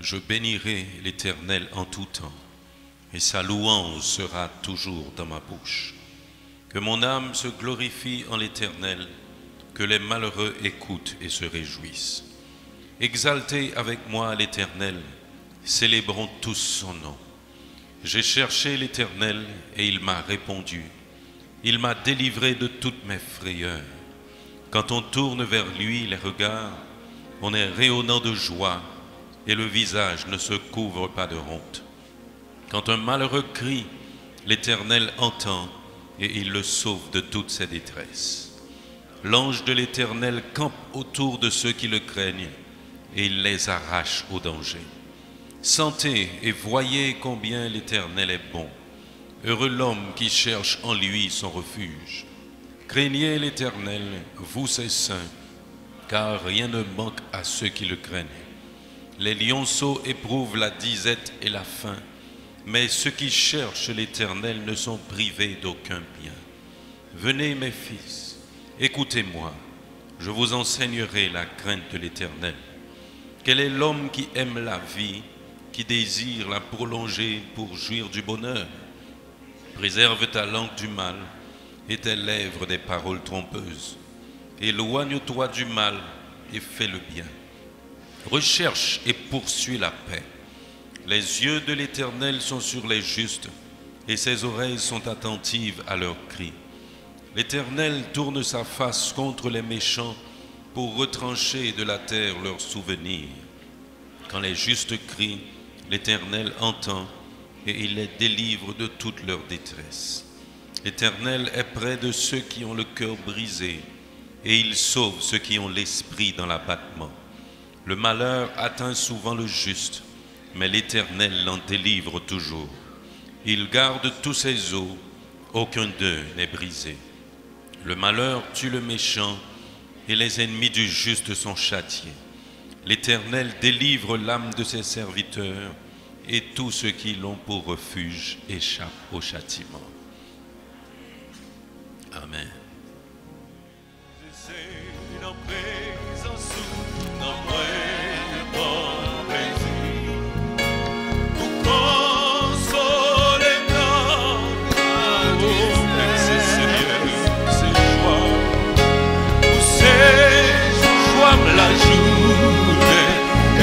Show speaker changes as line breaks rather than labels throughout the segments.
Je bénirai l'Éternel en tout temps, et sa louange sera toujours dans ma bouche. Que mon âme se glorifie en l'Éternel, que les malheureux écoutent et se réjouissent. Exaltez avec moi l'Éternel, célébrons tous son nom. J'ai cherché l'Éternel et il m'a répondu. Il m'a délivré de toutes mes frayeurs. Quand on tourne vers lui les regards, on est rayonnant de joie et le visage ne se couvre pas de honte. Quand un malheureux crie, l'Éternel entend et il le sauve de toutes ses détresses. L'ange de l'Éternel campe autour de ceux qui le craignent et il les arrache au danger. Sentez et voyez combien l'Éternel est bon. Heureux l'homme qui cherche en lui son refuge. Craignez l'Éternel, vous ses saints, car rien ne manque à ceux qui le craignent. Les lionceaux éprouvent la disette et la faim, mais ceux qui cherchent l'Éternel ne sont privés d'aucun bien. Venez mes fils, écoutez-moi, je vous enseignerai la crainte de l'Éternel. Quel est l'homme qui aime la vie, qui désire la prolonger pour jouir du bonheur? Préserve ta langue du mal et tes lèvres des paroles trompeuses. Éloigne-toi du mal et fais le bien. Recherche et poursuis la paix. Les yeux de l'Éternel sont sur les justes et ses oreilles sont attentives à leurs cris. L'Éternel tourne sa face contre les méchants pour retrancher de la terre leurs souvenirs. Quand les justes crient, l'Éternel entend et il les délivre de toute leur détresse. L'Éternel est près de ceux qui ont le cœur brisé et il sauve ceux qui ont l'esprit dans l'abattement. Le malheur atteint souvent le juste, mais l'Éternel l'en délivre toujours. Il garde tous ses os, aucun d'eux n'est brisé. Le malheur tue le méchant et les ennemis du juste sont châtiés. L'Éternel délivre l'âme de ses serviteurs et tous ceux qui l'ont pour refuge échappent au châtiment. Amen.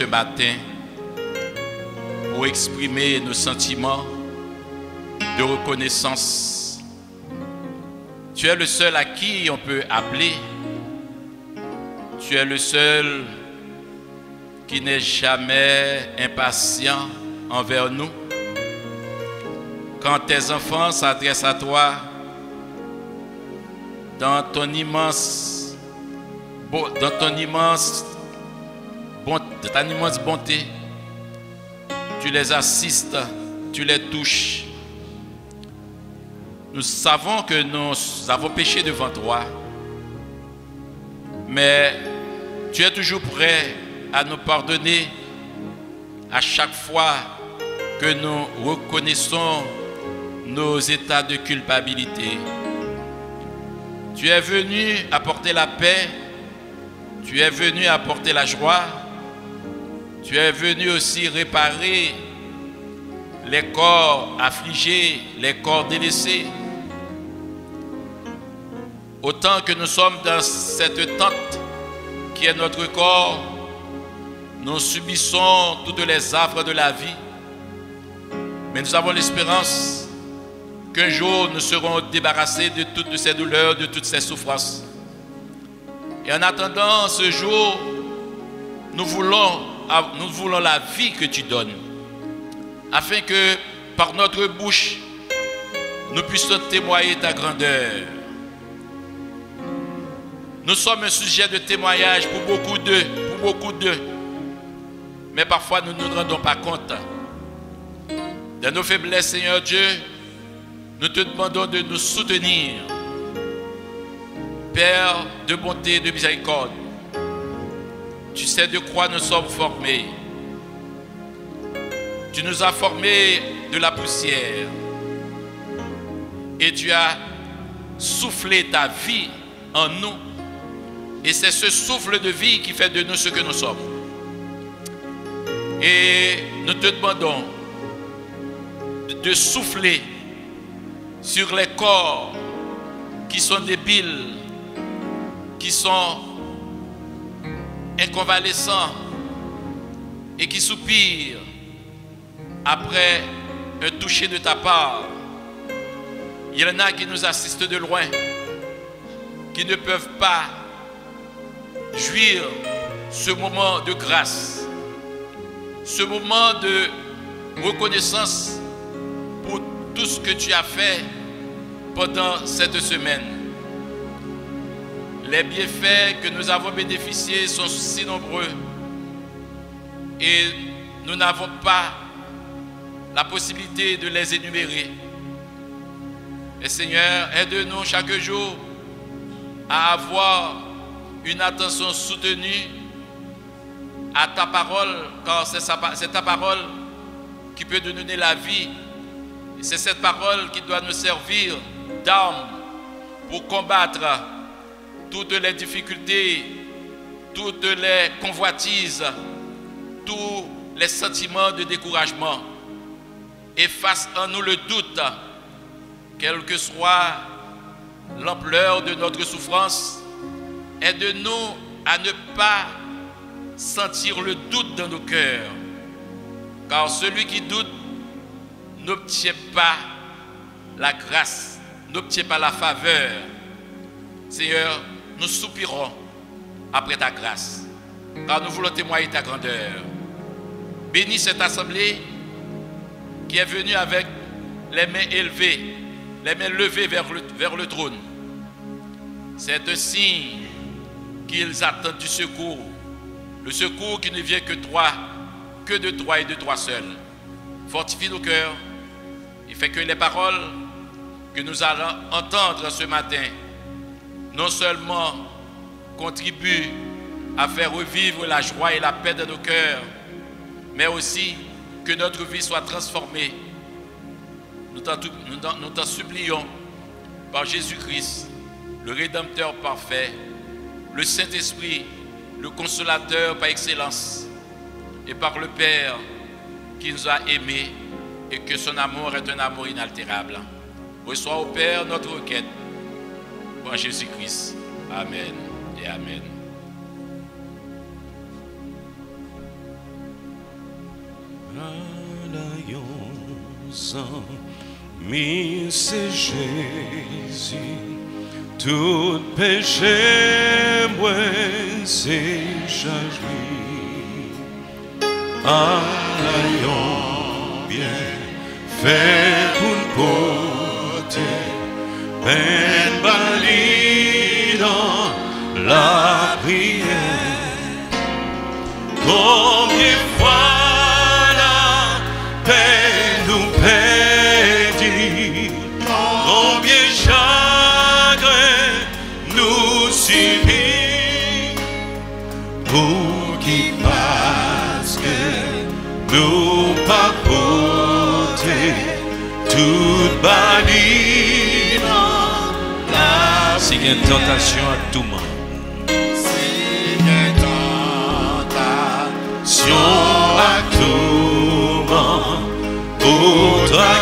ce matin pour exprimer nos sentiments de reconnaissance. Tu es le seul à qui on peut appeler. Tu es le seul qui n'est jamais impatient envers nous. Quand tes enfants s'adressent à toi dans ton immense dans ton immense bon, ta immense bonté, tu les assistes, tu les touches. Nous savons que nous avons péché devant toi, mais tu es toujours prêt à nous pardonner à chaque fois que nous reconnaissons nos états de culpabilité. Tu es venu apporter la paix, tu es venu apporter la joie, tu es venu aussi réparer les corps affligés, les corps délaissés. Autant que nous sommes dans cette tente qui est notre corps, nous subissons toutes les affres de la vie, mais nous avons l'espérance qu'un jour nous serons débarrassés de toutes ces douleurs, de toutes ces souffrances. Et en attendant ce jour, nous voulons, nous voulons la vie que tu donnes, afin que par notre bouche, nous puissions témoigner ta grandeur. Nous sommes un sujet de témoignage pour beaucoup d'eux, pour beaucoup d'eux. Mais parfois, nous ne nous rendons pas compte de nos faiblesses, Seigneur Dieu. Nous te demandons de nous soutenir. Père de bonté et de miséricorde, tu sais de quoi nous sommes formés. Tu nous as formés de la poussière. Et tu as soufflé ta vie en nous. Et c'est ce souffle de vie qui fait de nous ce que nous sommes. Et nous te demandons de souffler sur les corps qui sont débiles, qui sont inconvalescents et qui soupirent après un toucher de ta part. Il y en a qui nous assistent de loin, qui ne peuvent pas jouir ce moment de grâce ce moment de reconnaissance pour tout ce que tu as fait pendant cette semaine. Les bienfaits que nous avons bénéficiés sont si nombreux et nous n'avons pas la possibilité de les énumérer. Et Seigneur, aide-nous chaque jour à avoir une attention soutenue à ta parole, car c'est ta parole qui peut nous donner la vie. C'est cette parole qui doit nous servir d'arme pour combattre toutes les difficultés, toutes les convoitises, tous les sentiments de découragement. Efface en nous le doute, quelle que soit l'ampleur de notre souffrance, aide-nous à ne pas sentir le doute dans nos cœurs. Car celui qui doute n'obtient pas la grâce, n'obtient pas la faveur. Seigneur, nous soupirons après ta grâce, car nous voulons témoigner ta grandeur. Bénis cette assemblée qui est venue avec les mains élevées, les mains levées vers le, trône. C'est un signe qu'ils attendent du secours le secours qui ne vient que toi, que de toi et de toi seul. Fortifie nos cœurs et fait que les paroles que nous allons entendre ce matin non seulement contribuent à faire revivre la joie et la paix de nos cœurs, mais aussi que notre vie soit transformée. Nous t'en supplions par Jésus-Christ, le Rédempteur parfait, le Saint-Esprit, le consolateur par excellence, et par le Père qui nous a aimés et que son amour est un amour inaltérable. Reçois au Père notre requête par Jésus-Christ. Amen et Amen.
c'est Jésus tout péché, moi, c'est chargé. Allant bien fait pour porter, ben bali.
la prière. Combien fois la paix nous perdit, combien chagrin nous subit, pour qui parce que nous pas toute bannie
Si une tentation à tout moment,
tentation à tout moment, pour toi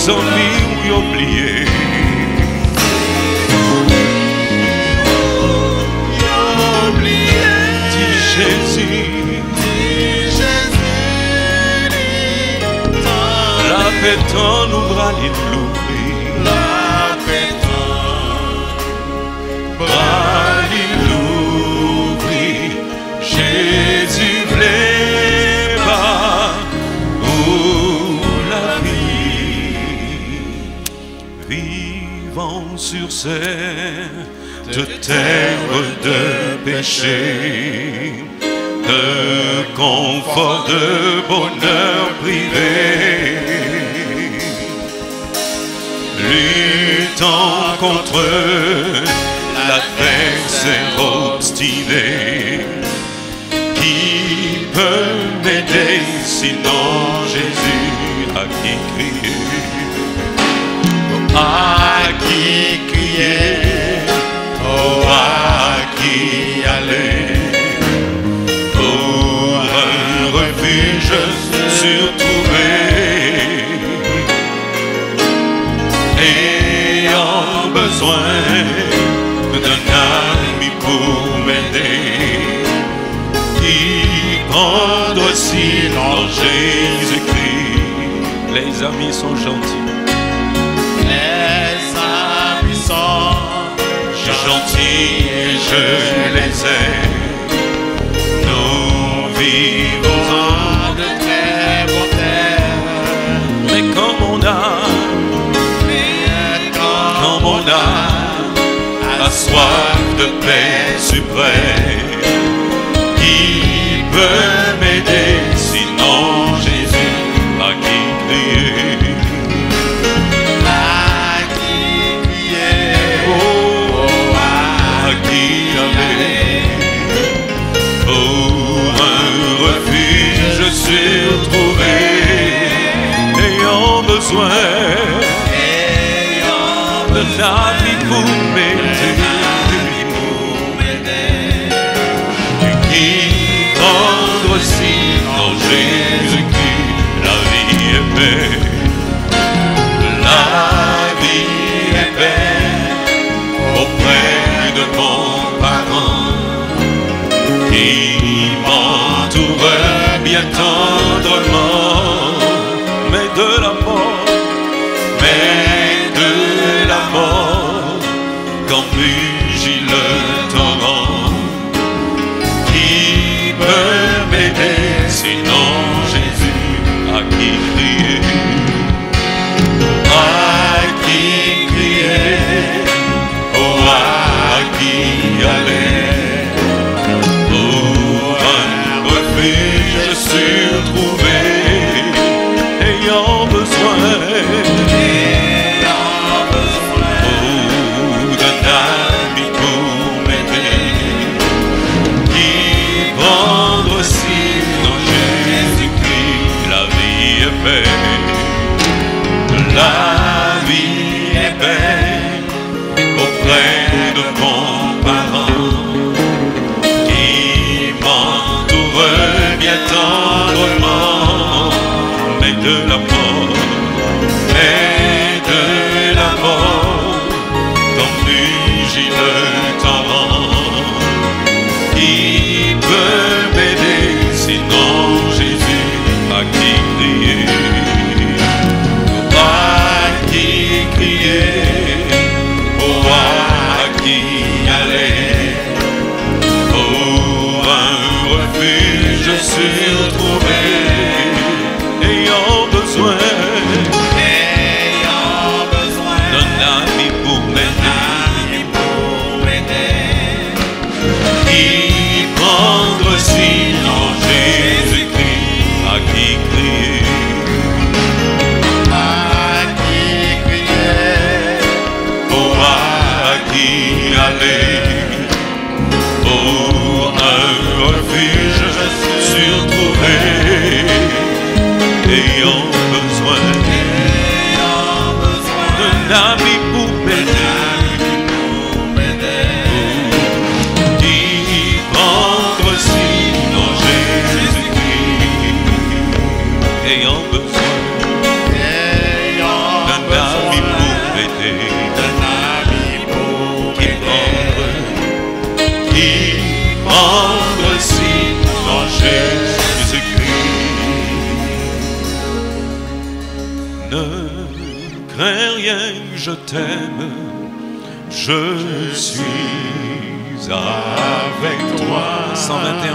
s'ils ont mis ou oublié. Dit Jésus, la pétante nous bras l'ouvrir. De péché, de confort, de bonheur privé luttant contre l'adversaire obstiné. Qui peut m'aider sinon Jésus à qui crier Les amis sont gentils, gentils et je les aime. Nous vivons en de très beaux terres, mais comme on a quand mon âme a soif de paix suprême, qui peut refuge surtrouvé Ayant besoin. De la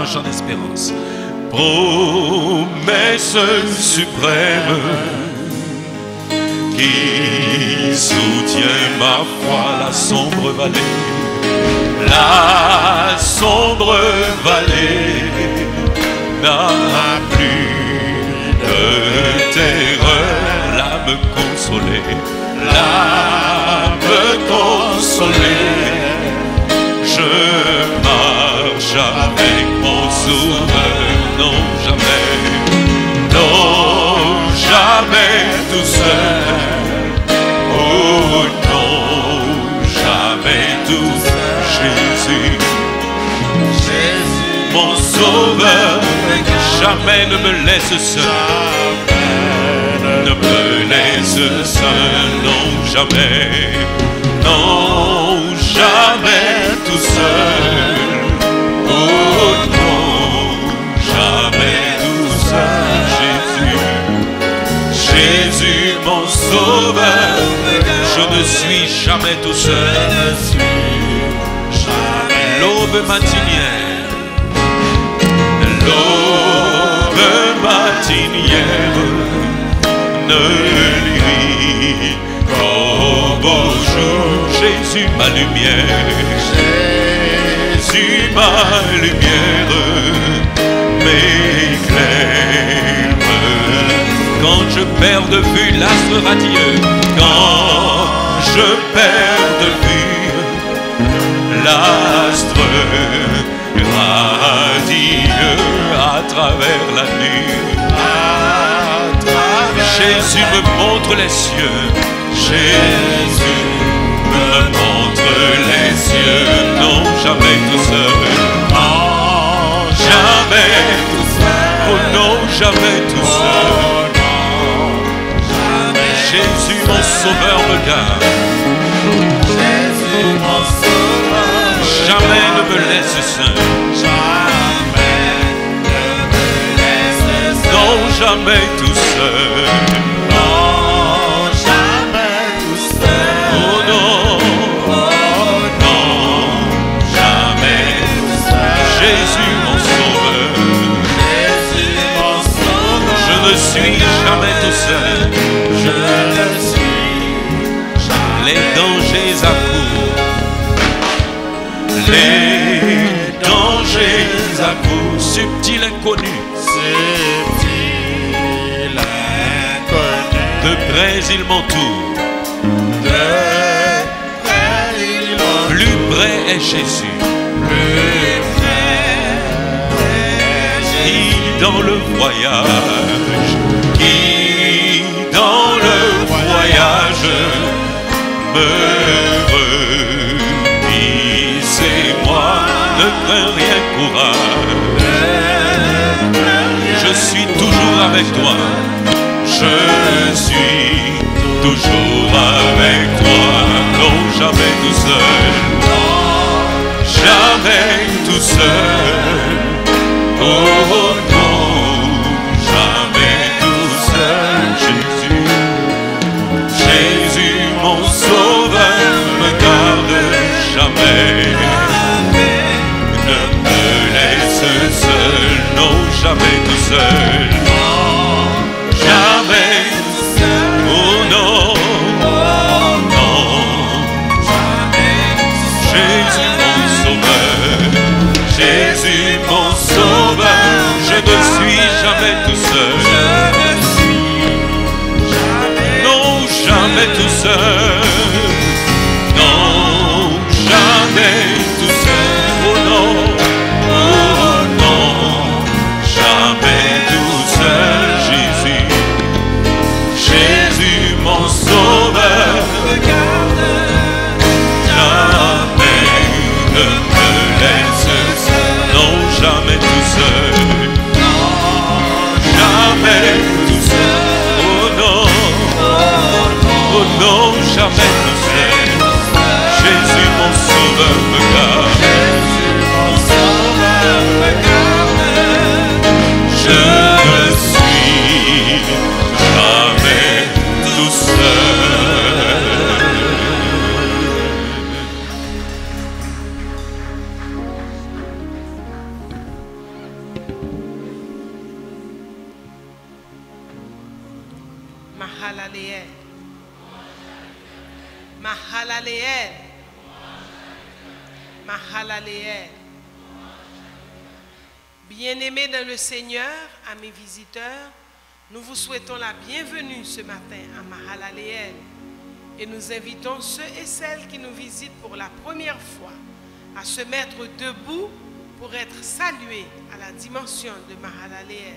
121 chants d'espérance promesse suprême qui soutient ma foi la sombre vallée. La sombre vallée n'a plus de terreur. Là me consoler là me consoler je marche avec non jamais non jamais tout seul. Oh non jamais tout seul. Jésus mon sauveur jamais ne me laisse seul. Ne me laisse seul non jamais non jamais tout seul je ne suis jamais tout seul. L'aube matinière l'aube matinière ne nuit qu'au beau jour. Jésus ma lumière. Jésus ma lumière. M'éclaire quand je perds de vue l'astre radieux quand je perds de vue l'astre radieux à travers la nuit. Jésus me montre les cieux. Jésus me montre les cieux. Non, jamais tout seul. Non, jamais tout seul. Oh non, jamais tout seul. Jésus mon sauveur me garde. Jésus mon sauveur. Jamais ne me laisse seul. Jamais ne me laisse seul. Non, jamais tout seul. Non, jamais tout seul. Oh non. Oh non, jamais tout seul. Jésus mon sauveur. Jésus mon sauveur. Je ne suis jamais tout seul. Subtil inconnu,
subtil, inconnu,
de près il m'entoure,
de près il m'entoure,
plus près est Jésus,
plus près
qui dans le voyage, qui dans le voyage me redisez-moi, ne crains rien courage, suis toujours avec toi, je suis toujours avec toi, non jamais tout seul, jamais tout seul. Oh non, jamais tout seul. Jamais. Oh non, non. Jésus, mon sauveur. Jésus, mon sauveur, je ne suis jamais tout seul. Non, jamais tout seul. Jamais tout seul. Jésus, mon sauveur,
Seigneur, à mes visiteurs, nous vous souhaitons la bienvenue ce matin à Mahalaleel et nous invitons ceux et celles qui nous visitent pour la première fois à se mettre debout pour être salués à la dimension de Mahalaleel.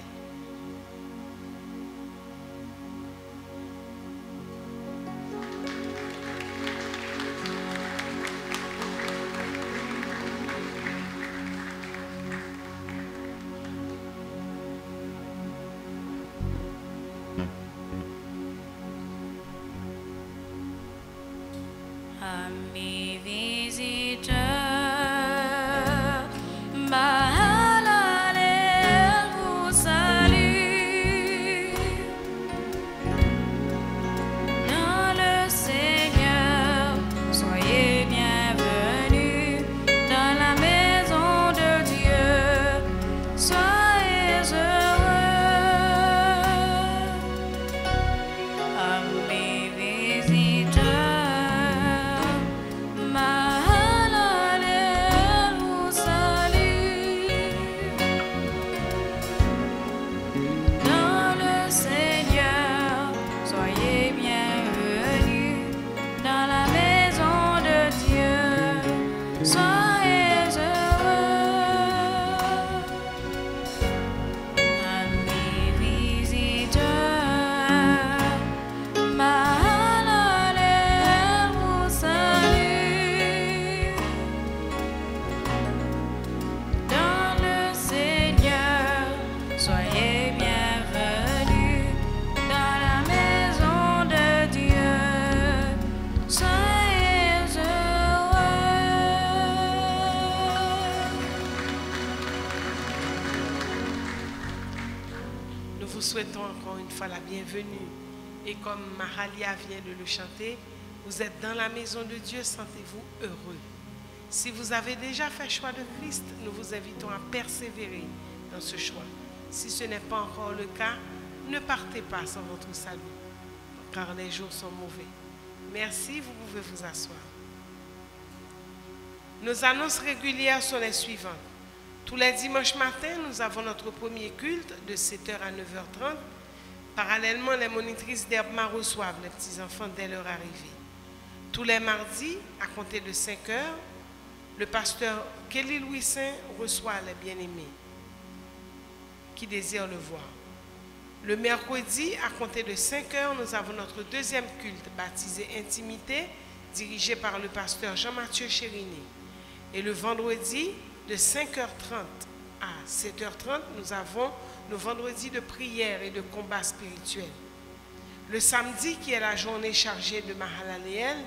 Souhaitons encore une fois la bienvenue. Et comme Mahalia vient de le chanter, vous êtes dans la maison de Dieu, sentez-vous heureux. Si vous avez déjà fait choix de Christ, nous vous invitons à persévérer dans ce choix. Si ce n'est pas encore le cas, ne partez pas sans votre salut, car les jours sont mauvais. Merci, vous pouvez vous asseoir. Nos annonces régulières sont les suivantes.
Tous les dimanches matins, nous avons notre premier culte de 7h à 9h30. Parallèlement, les monitrices d'Herbma reçoivent les petits-enfants dès leur arrivée. Tous les mardis, à compter de 5h, le pasteur Kelly Louis Saint reçoit les bien-aimés qui désirent le voir. Le mercredi, à compter de 5 heures, nous avons notre deuxième culte baptisé Intimité, dirigé par le pasteur Jean-Mathieu Chériné. Et le vendredi, de 5h30 à 7h30, nous avons nos vendredis de prière et de combat spirituel. Le samedi, qui est la journée chargée de Mahalaleel,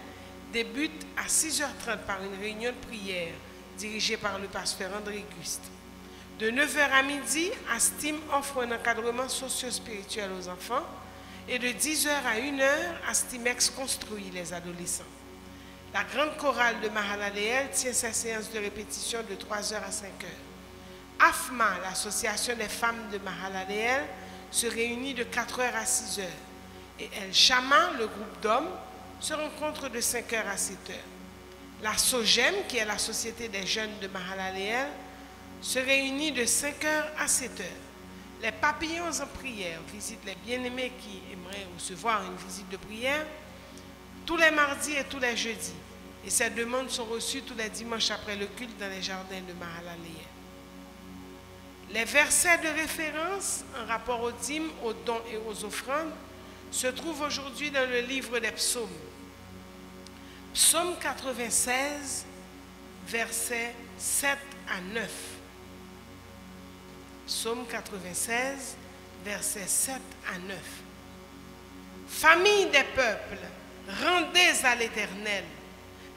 débute à 6h30 par une réunion de prière dirigée par le pasteur André Guste. De 9h à midi, Astim offre un encadrement socio-spirituel aux enfants. Et de 10h à 1h, Astimex construit les adolescents. La grande chorale de Mahalaleel tient sa séance de répétition de 3h à 5h. AFMA, l'association des femmes de Mahalaleel, se réunit de 4h à 6h. Et El Shama, le groupe d'hommes, se rencontre de 5h à 7h. La SOGEM, qui est la Société des jeunes de Mahalaleel, se réunit de 5h à 7h. Les papillons en prière visitent les bien-aimés qui aimeraient recevoir une visite de prière tous les mardis et tous les jeudis. Et ces demandes sont reçues tous les dimanches après le culte dans les jardins de Mahalaleel. Les versets de référence en rapport aux dîmes, aux dons et aux offrandes se trouvent aujourd'hui dans le livre des psaumes. Psaume 96, versets 7 à 9. Psaume 96, versets 7 à 9. Famille des peuples, rendez à l'Éternel.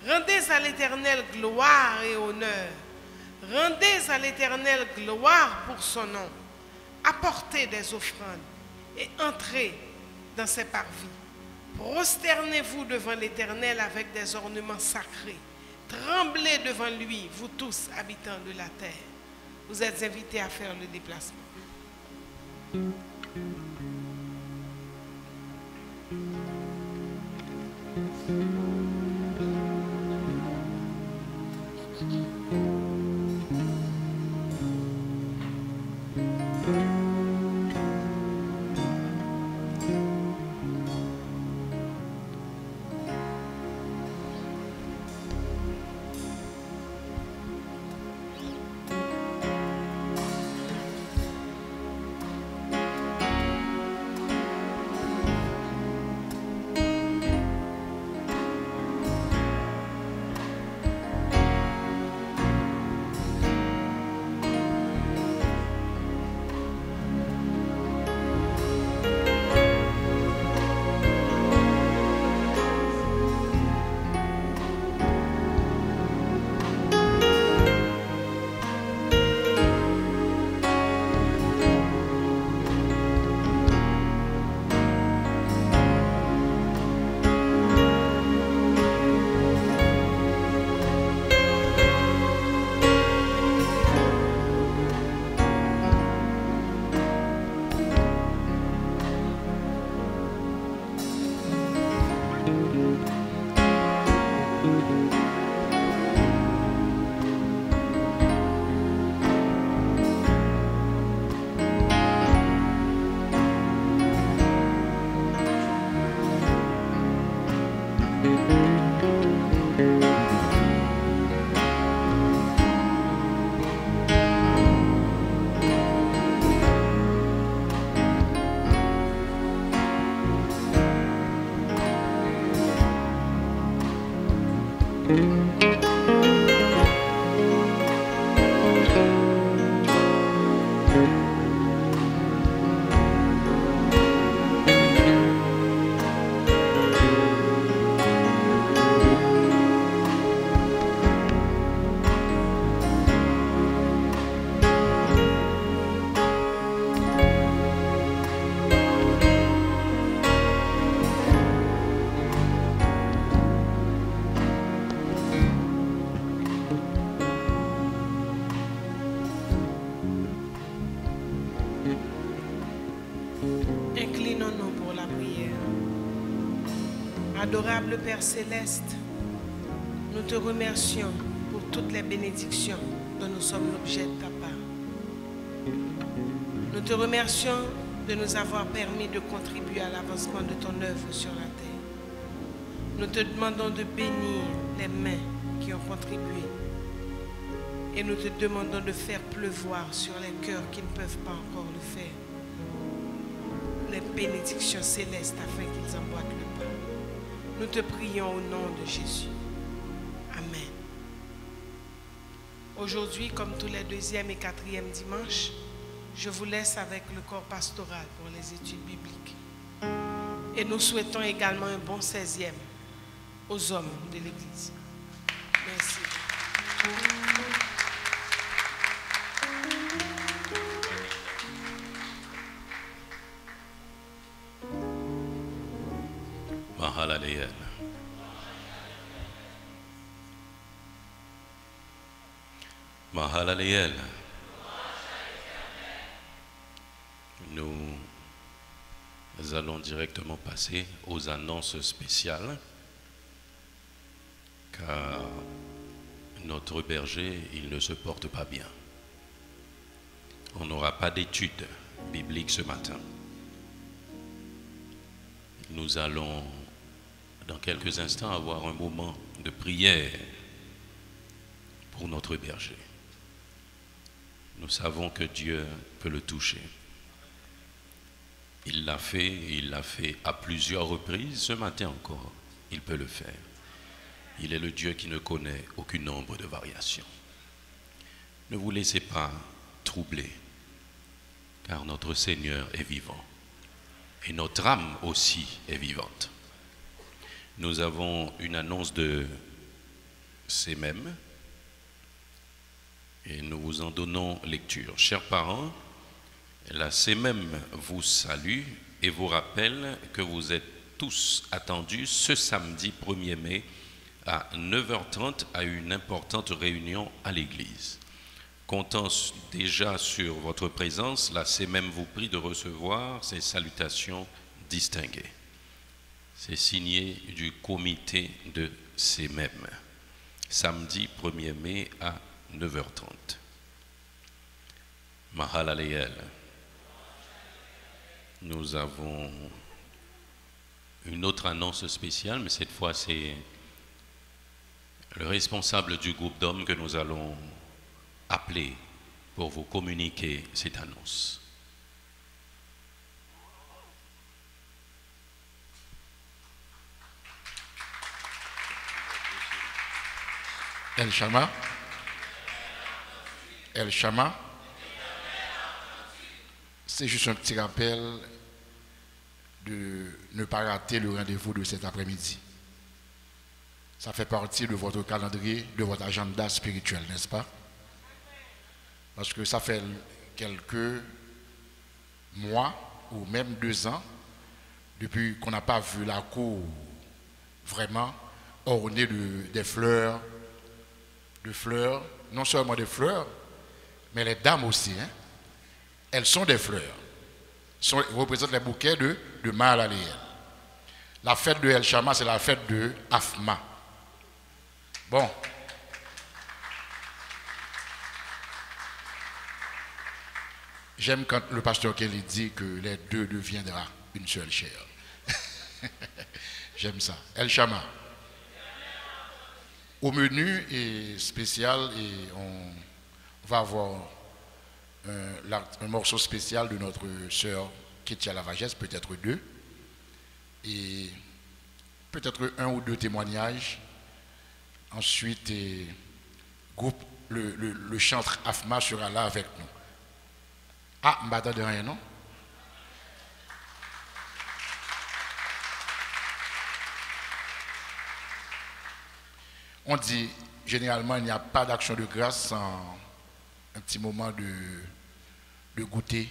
Rendez à l'Éternel gloire et honneur. Rendez à l'Éternel gloire pour son nom. Apportez des offrandes et entrez dans ses parvis. Prosternez-vous devant l'Éternel avec des ornements sacrés. Tremblez devant lui, vous tous habitants de la terre. Vous êtes invités à faire le déplacement. Adorable Père céleste, nous te remercions pour toutes les bénédictions dont nous sommes l'objet de ta part. Nous te remercions de nous avoir permis de contribuer à l'avancement de ton œuvre sur la terre. Nous te demandons de bénir les mains qui ont contribué. Et nous te demandons de faire pleuvoir sur les cœurs qui ne peuvent pas encore le faire. Les bénédictions célestes afin qu'ils emboîtent le pas. Nous te prions au nom de Jésus. Amen. Aujourd'hui, comme tous les deuxième et quatrième dimanches, je vous laisse avec le corps pastoral pour les études bibliques. Et nous souhaitons également un bon 16e aux hommes de l'Église. Merci.
Mahalaleel. Nous allons directement passer aux annonces spéciales, car notre berger, il ne se porte pas bien. On n'aura pas d'études bibliques ce matin. Nous allons, dans quelques instants, avoir un moment de prière pour notre berger. Nous savons que Dieu peut le toucher. Il l'a fait, il l'a fait à plusieurs reprises, ce matin encore. Il peut le faire. Il est le Dieu qui ne connaît aucun nombre de variations. Ne vous laissez pas troubler, car notre Seigneur est vivant. Et notre âme aussi est vivante. Nous avons une annonce de ces mêmes et nous vous en donnons lecture. Chers parents, la CMM vous salue et vous rappelle que vous êtes tous attendus ce samedi 1er mai à 9h30 à une importante réunion à l'église. Comptant déjà sur votre présence, la CMM vous prie de recevoir ces salutations distinguées. C'est signé du comité de CMM. Samedi 1er mai à 9h30. Mahalaleel. Nous avons une autre annonce spéciale, mais cette fois c'est le responsable du groupe d'hommes que nous allons appeler pour vous communiquer cette annonce.
El. El Shama. C'est juste un petit rappel de ne pas rater le rendez-vous de cet après-midi. Ça fait partie de votre calendrier, de votre agenda spirituel, n'est-ce pas? Parce que ça fait quelques mois ou même deux ans depuis qu'on n'a pas vu la cour vraiment ornée de, des fleurs, de fleurs, non seulement des fleurs, mais les dames aussi. hein. Elles sont des fleurs. Sont, représentent les bouquets de, de. La fête de El Shama, c'est la fête de Afma. Bon. J'aime quand le pasteur Kelly dit que les deux deviendront une seule chair. J'aime ça. El Shama. Au menu est spécial et on va avoir un, la- un morceau spécial de notre sœur Kétia Lavagesse, peut-être deux, et peut-être un ou deux témoignages. Ensuite, groupe, le, chantre AFMA sera là avec nous. Ah, m'bata de rien, non? On dit généralement il n'y a pas d'action de grâce sans un petit moment de, de goûter,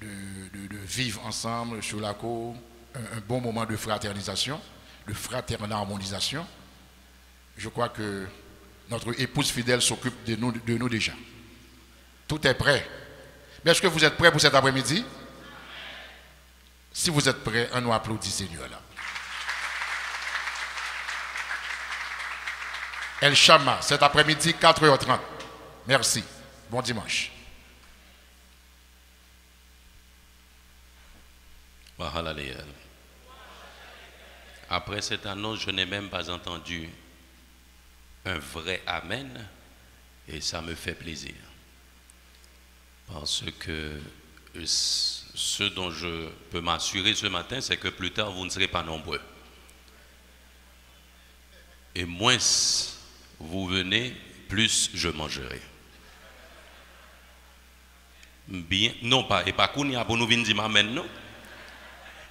de, de- vivre ensemble sur la cour, un, bon moment de fraternisation, de fraternelle harmonisation. Je crois que notre épouse fidèle s'occupe de nous, de nous déjà. Tout est prêt. Mais est-ce que vous êtes prêts pour cet après-midi? Si vous êtes prêts, on nous applaudit Seigneur là. El Shama, cet après-midi, 4h30. Merci. Bon dimanche.
Après cette annonce, je n'ai même pas entendu un vrai Amen et ça me fait plaisir. Parce que ce dont je peux m'assurer ce matin, c'est que plus tard, vous ne serez pas nombreux. Et moins vous venez, plus je mangerai. Non pas, et pas qu'on pour nous venir Amen, non.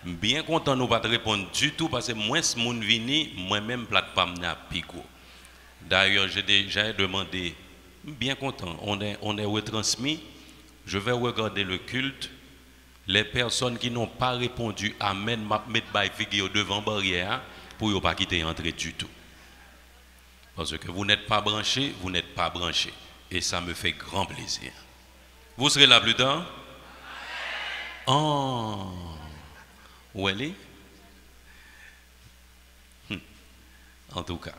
Bien content nous pas te répondre du tout parce que moins ce monde vini, moi-même plateforme n'a pico. D'ailleurs, j'ai déjà demandé, bien content, on est, on est retransmis, je vais regarder le culte. Les personnes qui n'ont pas répondu Amen, m'a mettre by figure devant barrière pour ne pas quitter entrer du tout. Parce que vous n'êtes pas branché, vous n'êtes pas branché. Et ça me fait grand plaisir. Vous serez là plus tard Oh Où elle est? Hum. En tout cas,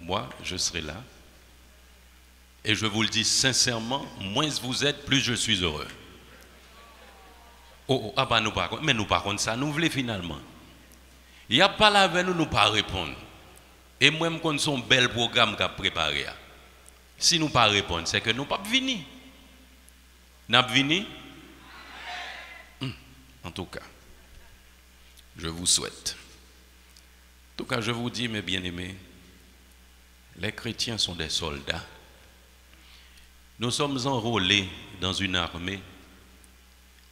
moi, je serai là. Et je vous le dis sincèrement, moins vous êtes, plus je suis heureux. Oh, oh, ah bah nous par mais nous par contre ça, nous voulons finalement. Il n'y a pas là avec nous, nous pas répondre. Et moi, je son bel programme qu'a préparé. Si nous pas répondre, c'est que nous pas venir. N'a venir Hum, En tout cas, je vous souhaite. En tout cas, je vous dis, mes bien-aimés, les chrétiens sont des soldats. Nous sommes enrôlés dans une armée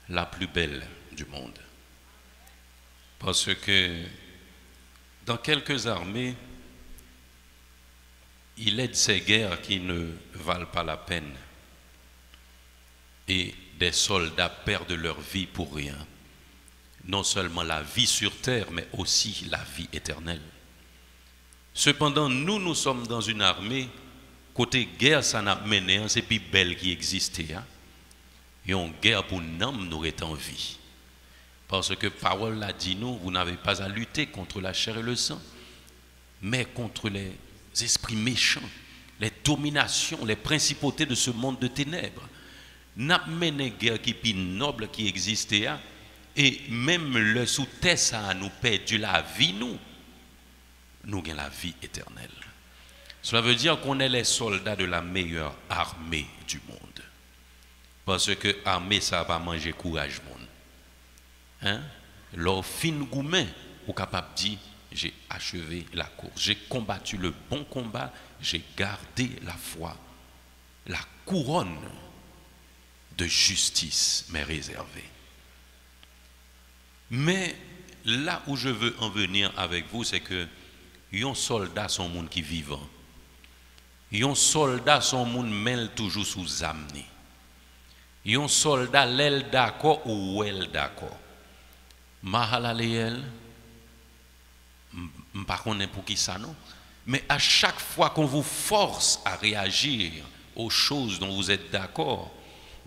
la plus belle du monde. Parce que dans quelques armées, il est de ces guerres qui ne valent pas la peine. Et des soldats perdent leur vie pour rien. Non seulement la vie sur terre, mais aussi la vie éternelle. Cependant, nous, nous sommes dans une armée, côté guerre, ça n'a mené, hein, c'est plus belle qui existait. hein. Et on guerre pour nous, nous en vie. Parce que parole l'a dit nous, vous n'avez pas à lutter contre la chair et le sang, mais contre les esprits méchants, les dominations, les principautés de ce monde de ténèbres. N'a mené guerre qui plus noble qui existait, et même le sous-terre, ça nous perdu la vie, nous nous avons la vie éternelle. Cela veut dire qu'on est les soldats de la meilleure armée du monde. Parce que armée, ça va manger courage, monde. Hein? Leur fin gourmet, ou capable dire, j'ai achevé la course, j'ai combattu le bon combat, j'ai gardé la foi. La couronne de justice m'est réservée. Mais là où je veux en venir avec vous, c'est que un soldat son monde qui vivant. Un soldat son monde mêle toujours sous amené. Un soldat l'aile d'accord ou elle d'accord? Mahalaleel, pas connais pour qui ça non? Mais à chaque fois qu'on vous force à réagir aux choses dont vous êtes d'accord,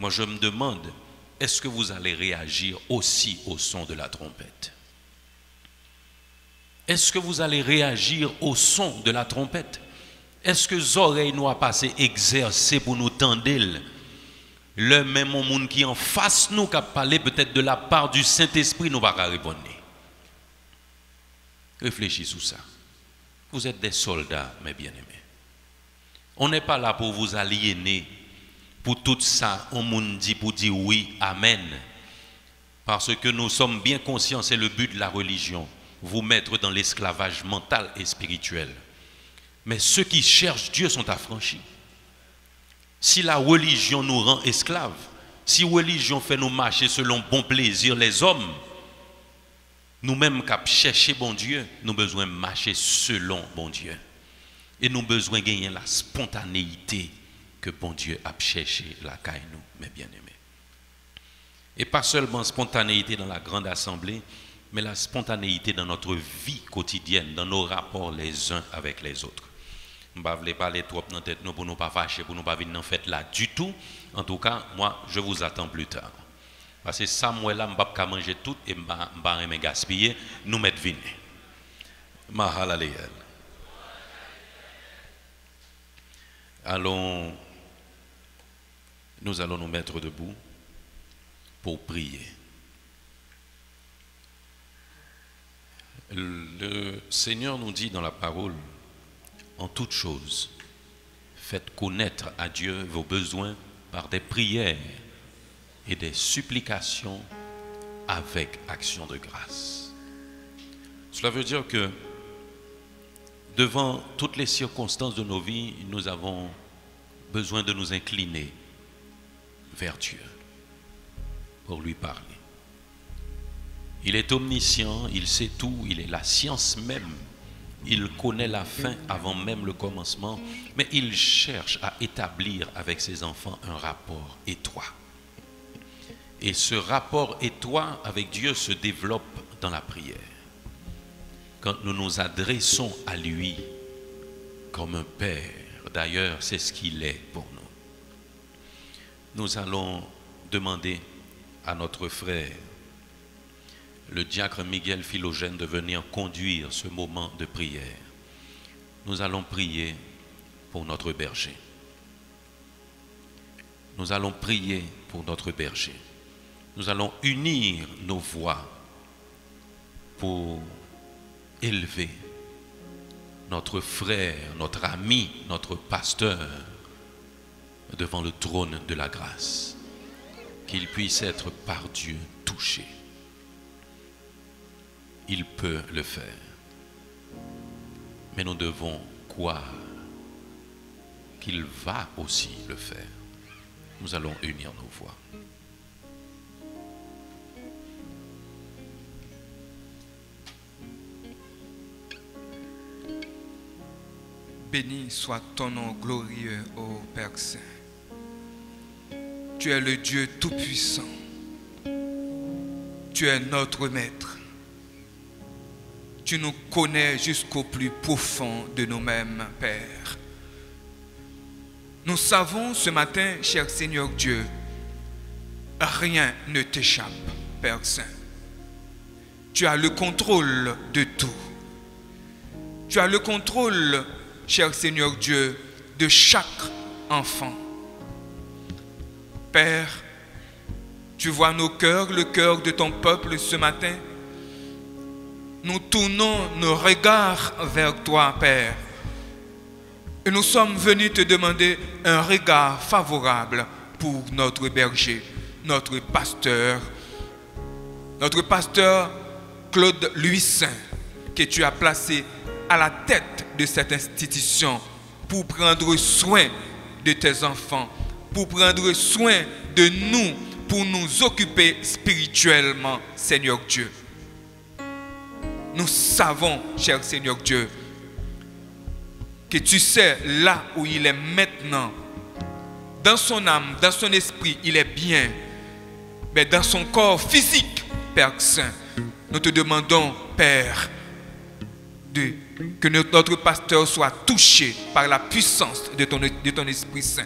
moi je me demande, est-ce que vous allez réagir aussi au son de la trompette? Est-ce que vous allez réagir au son de la trompette? Est-ce que les oreilles nous passé exercer pour nous tendre Le même monde qui en face nous qui a parlé peut-être de la part du Saint-Esprit nous va répondre. Réfléchissez sur ça. Vous êtes des soldats, mes bien-aimés. On n'est pas là pour vous aliéner. Pour tout ça, on monde dit pour dire oui, amen. Parce que nous sommes bien conscients, c'est le but de la religion vous mettre dans l'esclavage mental et spirituel. Mais ceux qui cherchent Dieu sont affranchis. Si la religion nous rend esclaves, si religion fait nous marcher selon bon plaisir les hommes, nous-mêmes qui chercher bon Dieu, nous besoin marcher selon bon Dieu. Et nous besoin gagner la spontanéité que bon Dieu a cherché la caille nous, mes bien-aimés. Et pas seulement spontanéité dans la grande assemblée, mais la spontanéité dans notre vie quotidienne, dans nos rapports les uns avec les autres. Je ne vais pas parler trop dans tête nous pour ne pas fâcher, pour ne pas venir en fait là du tout. En tout cas, moi, je vous attends plus tard. Parce que ça, moi, là, je ne vais pas manger tout et je ne vais pas gaspiller. Nous mettre vine. Mahalaleel. Allons, nous allons nous mettre debout pour prier. Le Seigneur nous dit dans la parole, en toute chose, faites connaître à Dieu vos besoins par des prières et des supplications avec action de grâce. Cela veut dire que devant toutes les circonstances de nos vies, nous avons besoin de nous incliner Dieu pour lui parler. Il est omniscient, il sait tout, il est la science même. Il connaît la fin avant même le commencement, mais il cherche à établir avec ses enfants un rapport étroit. Et ce rapport étroit avec Dieu se développe dans la prière. Quand nous nous adressons à lui comme un Père, d'ailleurs c'est ce qu'il est pour nous. Nous allons demander à notre frère le diacre Miguel Philogène de venir conduire ce moment de prière. Nous allons prier pour notre berger. Nous allons prier pour notre berger. Nous allons unir nos voix pour élever notre frère, notre ami, notre pasteur devant le trône de la grâce. Qu'il puisse être par Dieu touché il peut le faire. Mais nous devons croire qu'il va aussi le faire. Nous allons unir nos voix.
Béni soit ton nom glorieux, ô Père Saint. Tu es le Dieu Tout-Puissant. Tu es notre Maître. Tu nous connais jusqu'au plus profond de nous-mêmes, Père. Nous savons ce matin, cher Seigneur Dieu, rien ne t'échappe, Père Saint. Tu as le contrôle de tout. Tu as le contrôle, cher Seigneur Dieu, de chaque enfant. Père, tu vois nos cœurs, le cœur de ton peuple ce matin. Nous tournons nos regards vers toi, Père. Et nous sommes venus te demander un regard favorable pour notre berger, notre pasteur, notre pasteur Claude Louis Saint, que tu as placé à la tête de cette institution pour prendre soin de tes enfants, pour prendre soin de nous, pour nous occuper spirituellement, Seigneur Dieu. Nous savons, cher Seigneur Dieu, que tu sais là où il est maintenant. Dans son âme, dans son esprit, il est bien. Mais dans son corps physique, Père Saint, nous te demandons, Père, que notre pasteur soit touché par la puissance de ton Esprit Saint.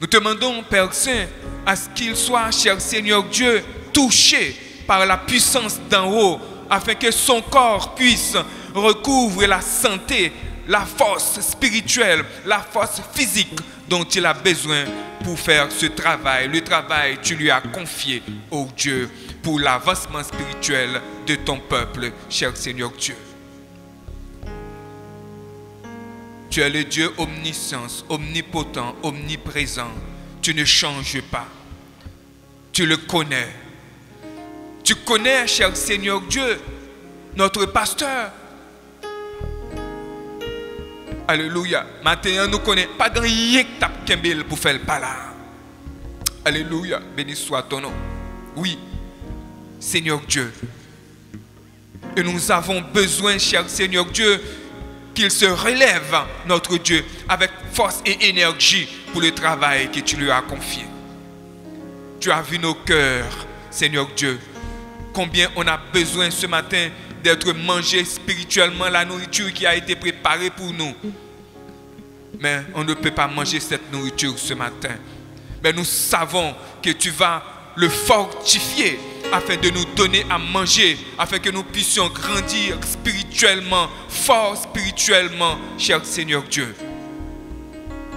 Nous demandons, Père Saint, à ce qu'il soit, cher Seigneur Dieu, touché par la puissance d'en haut, afin que son corps puisse recouvrir la santé, la force spirituelle, la force physique dont il a besoin pour faire ce travail. Le travail, tu lui as confié, ô Dieu, pour l'avancement spirituel de ton peuple, cher Seigneur Dieu. Tu es le Dieu omniscience, omnipotent, omniprésent. Tu ne changes pas. Tu le connais. Tu connais, cher Seigneur Dieu, notre pasteur. Alléluia. Maintenant, nous connaissons pas grand que pour faire le pala. Alléluia. Béni soit ton nom. Oui, Seigneur Dieu. Et nous avons besoin, cher Seigneur Dieu, qu'il se relève, notre Dieu, avec force et énergie pour le travail que tu lui as confié. Tu as vu nos cœurs, Seigneur Dieu, combien on a besoin ce matin d'être mangé spirituellement la nourriture qui a été préparée pour nous. Mais on ne peut pas manger cette nourriture ce matin. Mais nous savons que tu vas le fortifier afin de nous donner à manger, afin que nous puissions grandir spirituellement, fort spirituellement, cher Seigneur Dieu.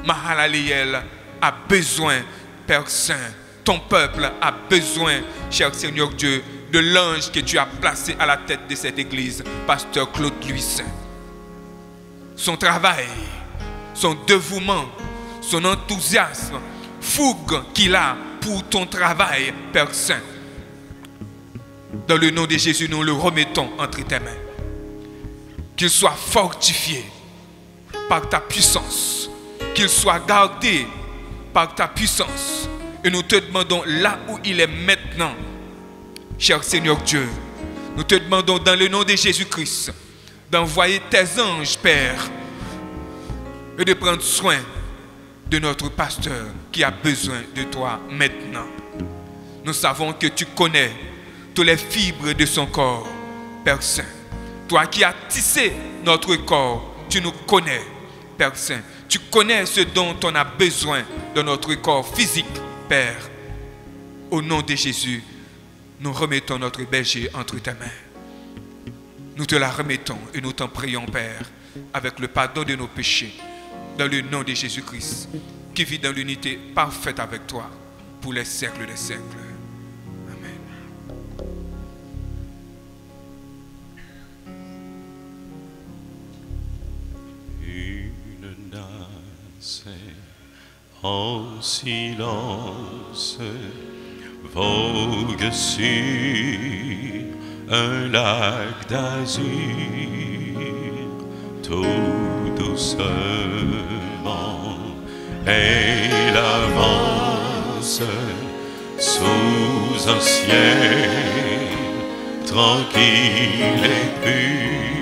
Mahalaliel a besoin, Père Saint, ton peuple a besoin, cher Seigneur Dieu, de l'ange que tu as placé à la tête de cette église, pasteur Claude Louis. Son travail, son dévouement, son enthousiasme, fougue qu'il a pour ton travail, Père Saint. Dans le nom de Jésus, nous le remettons entre tes mains. Qu'il soit fortifié par ta puissance, qu'il soit gardé par ta puissance. Et nous te demandons là où il est maintenant, cher Seigneur Dieu, nous te demandons dans le nom de Jésus-Christ d'envoyer tes anges, Père, et de prendre soin de notre pasteur qui a besoin de toi maintenant. Nous savons que tu connais toutes les fibres de son corps, Père Saint. Toi qui as tissé notre corps, tu nous connais, Père Saint. Tu connais ce dont on a besoin dans notre corps physique, Père. Au nom de Jésus, nous remettons notre berger entre tes mains. Nous te la remettons et nous t'en prions, Père, avec le pardon de nos péchés, dans le nom de Jésus-Christ, qui vit dans l'unité parfaite avec toi pour les siècles des siècles.
En silence vogue sur un lac d'azur, tout doucement. Elle avance sous un ciel tranquille et pur.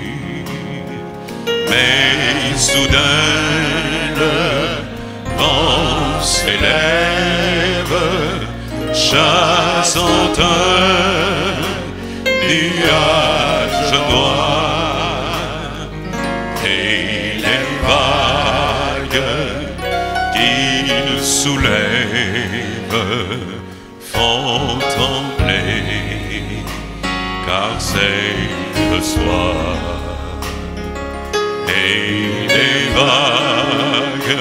Mais soudain le vent s'élève, chassant un nuage noir. Et les vagues qu'il soulève font trembler, car c'est le soir et les vagues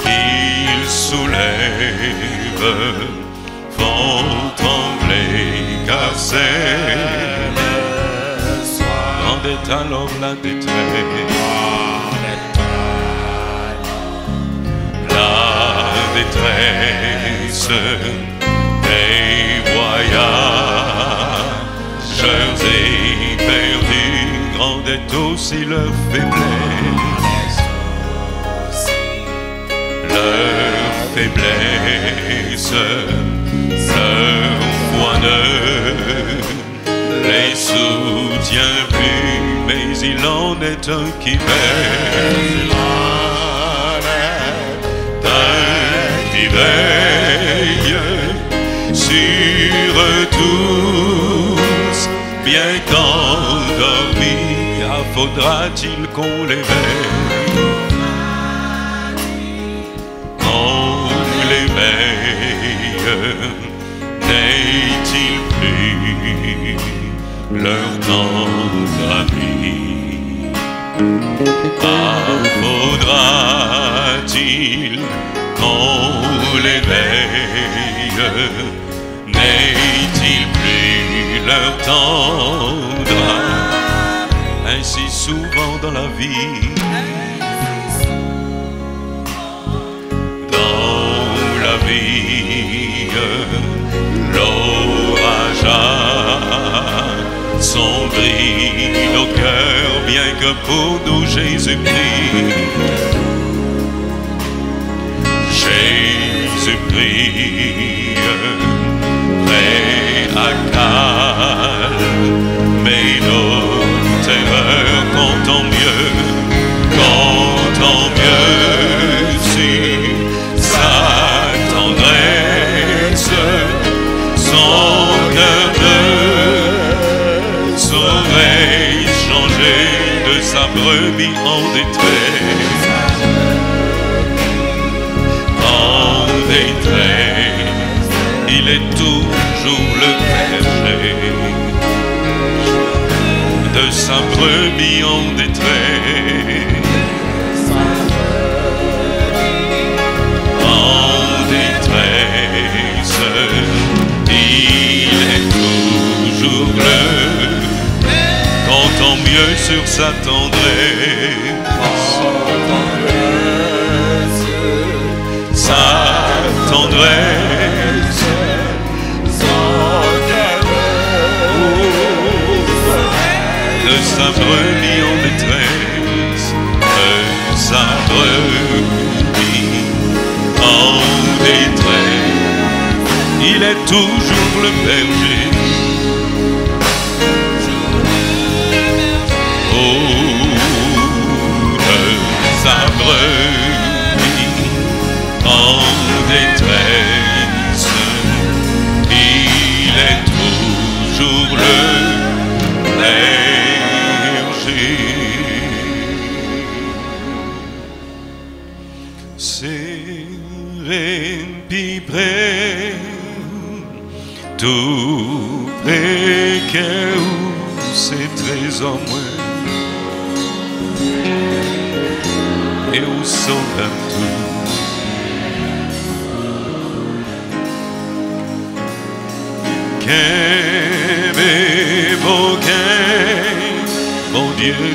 qu'il soulève font trembler car c'est alors la détresse, la détresse des voyages Chers est aussi leur faiblesse. Leur faiblesse, leur foi ne les soutient plus, mais il en est un qui veille. Un qui veille sur tous, bien qu'endormis, faudra-t-il qu'on l'éveille On l'éveille, n'est-il plus leur tendre ami Ah, faudra-t-il qu'on l'éveille N'est-il plus leur tendre Ainsi souvent dans la vie. Dans la vie L'orage a nos cœurs Bien que pour nous Jésus-Christ. Jésus-Christ, prêt à terreurs, comptant mieux, comptant mieux sur sa tendresse, son cœur ne saurait changer de sa brebis en détresse. en détresse, il est toujours le berger de sa brebis en détresse. En détresse, il est toujours bleu, comptant mieux sur sa tendresse? Sa tendresse. Remis en maîtresse, sa brebis en détresse. Il est toujours le berger. Oh, de sa en détresse.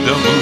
freedom.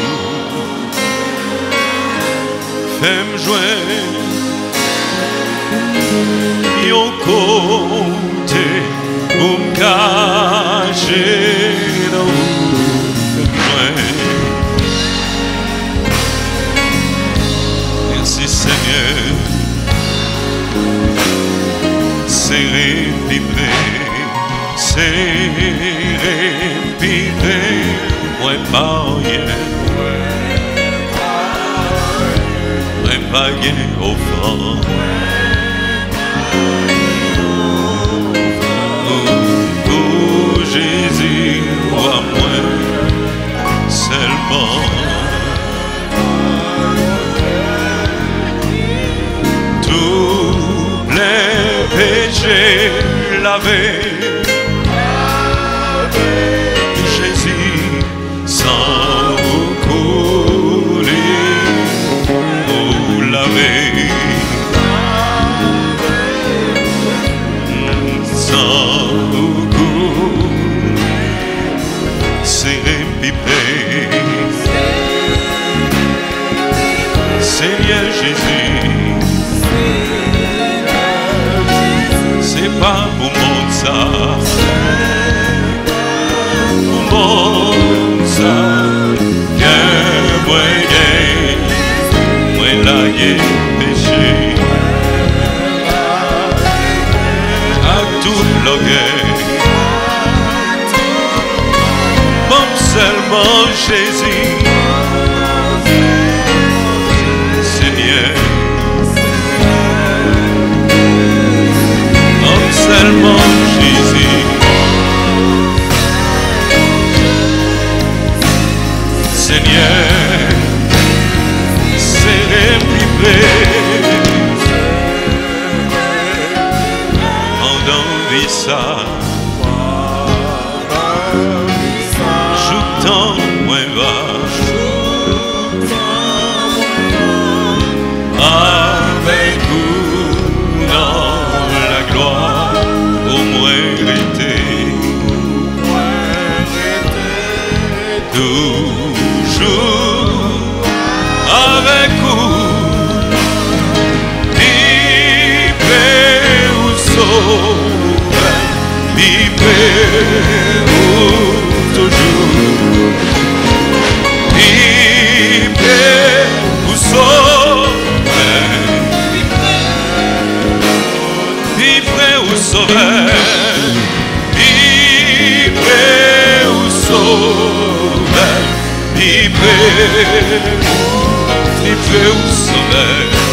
clé au sommet.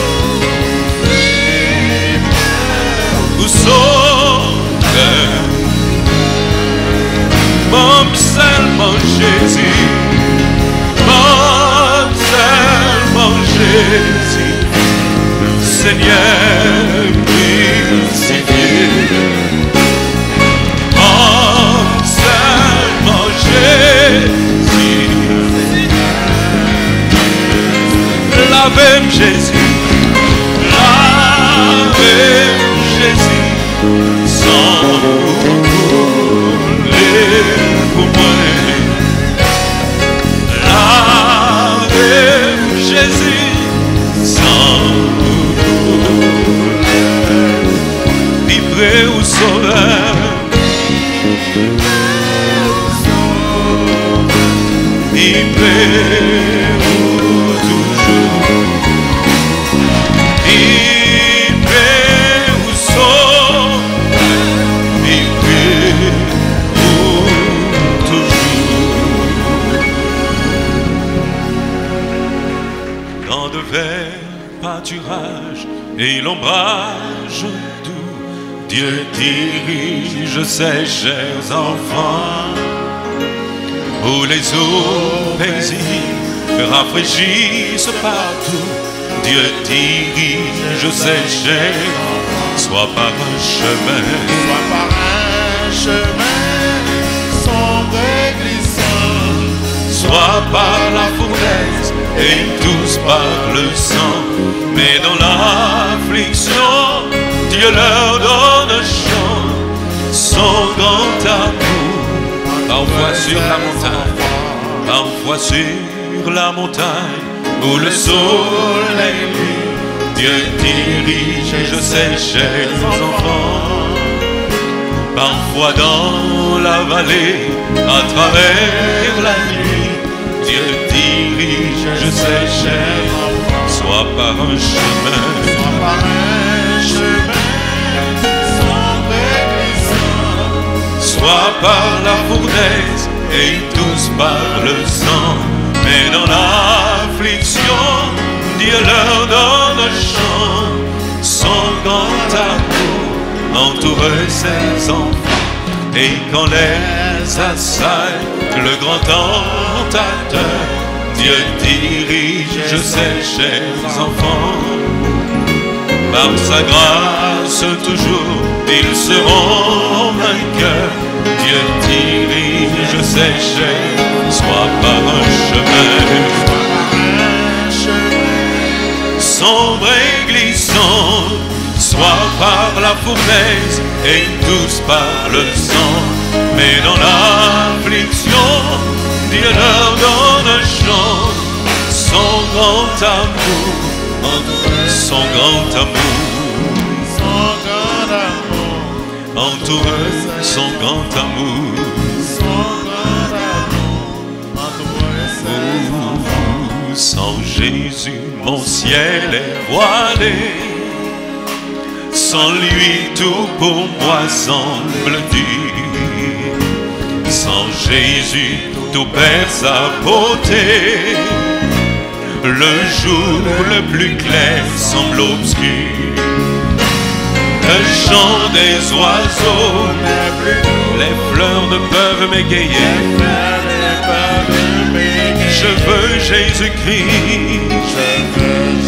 Mon seulement Jésus, mon seulement Jésus, Seigneur. la même Jésus, la même Jésus, sans nous. Dirige ses chers enfants où les eaux paisibles rafraîchissent partout. Dieu dirige ses chers, soit par un chemin,
Soit par un chemin sombre et glissant,
soit par la fournaise et tous par le sang. Mais dans l'affliction, Dieu leur donne son grand amour, parfois sur la montagne, parfois sur la montagne, où le soleil luit. Dieu dirige ses chers enfants, parfois dans la vallée, à travers la nuit. Dieu dirige ses chers enfants, soit par un chemin,
soit par un chemin
par la fournaise et tous par le sang. Mais dans l'affliction, Dieu leur donne chant, son grand amour entoure ses enfants. Et quand les assaille le grand tentateur, Dieu dirige ses chers enfants. Par sa grâce toujours, ils seront vainqueurs. Dieu dirige ses chers, soit par un chemin sombre et glissant, soit par la fournaise et tous par le sang. Mais dans l'affliction, Dieu leur donne un chant, son grand amour, son grand amour. Entoure son grand amour. Sans Jésus, mon ciel est voilé. Sans lui, tout pour moi semble dur. Sans Jésus, tout perd sa beauté. Le jour le plus clair semble obscur. Le chant des oiseaux, les fleurs ne peuvent m'égayer. Je veux Jésus-Christ,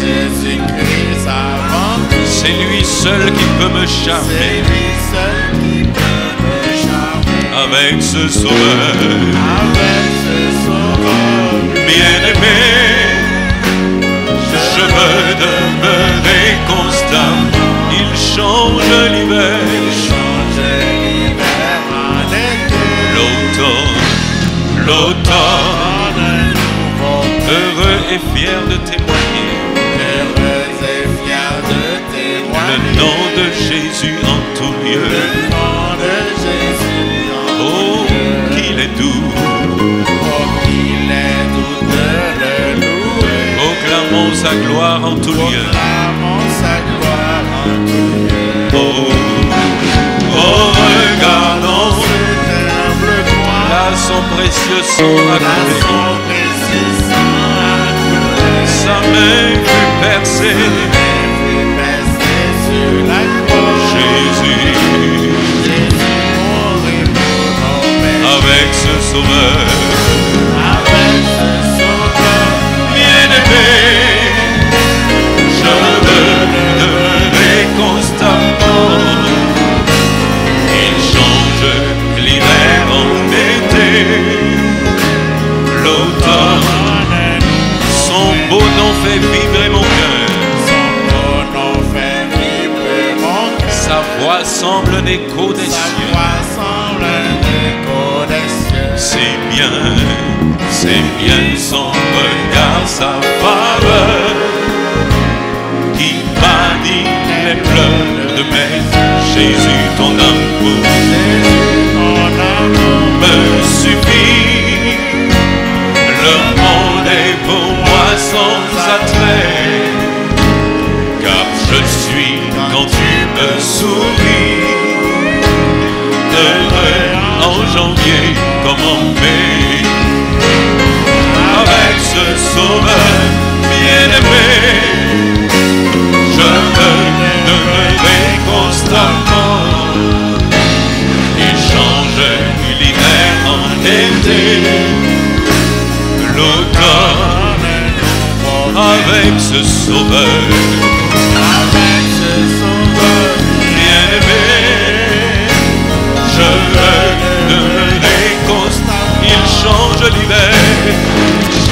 Jésus-Christ avant tout,
c'est lui seul qui peut me charmer avec ce sauveur
Avec ce sauveur,
bien-aimé. Je veux demeurer change l'hiver,
en été,
l'automne, heureux et fier de témoigner
heureux et fier de
le
témoigner
nom de Jésus en tout lieu.
le nom de Jésus en
Oh, qu'il est doux.
Oh, qu'il est doux de le louer.
Proclamons sa gloire en tout lieu. Son précieux sang a
la
coulé.
son précieux sang a coulé.
Sa main fut percée.
Sur la croix.
Jésus, avec ce sauveur
Avec ce sauveur,
constamment. Il change l'hiver en été, l'automne. Son beau nom fait vibrer mon cœur.
son beau nom fait vibrer mon cœur.
Sa voix semble un écho des
Sa
cieux.
voix semble un écho des cieux.
C'est bien, c'est bien son regard, sa faveur les pleurs de mes Jésus, ton amour me suffit. Le monde est pour moi sans attrait, car je suis quand tu me souris. Heureux en janvier comme en mai, avec ce sauveur bien-aimé. Il change l'hiver en été, l'automne avec ce sauveur.
Avec ce sauveur
bien-aimé, je veux demeurer constant. Il change l'hiver.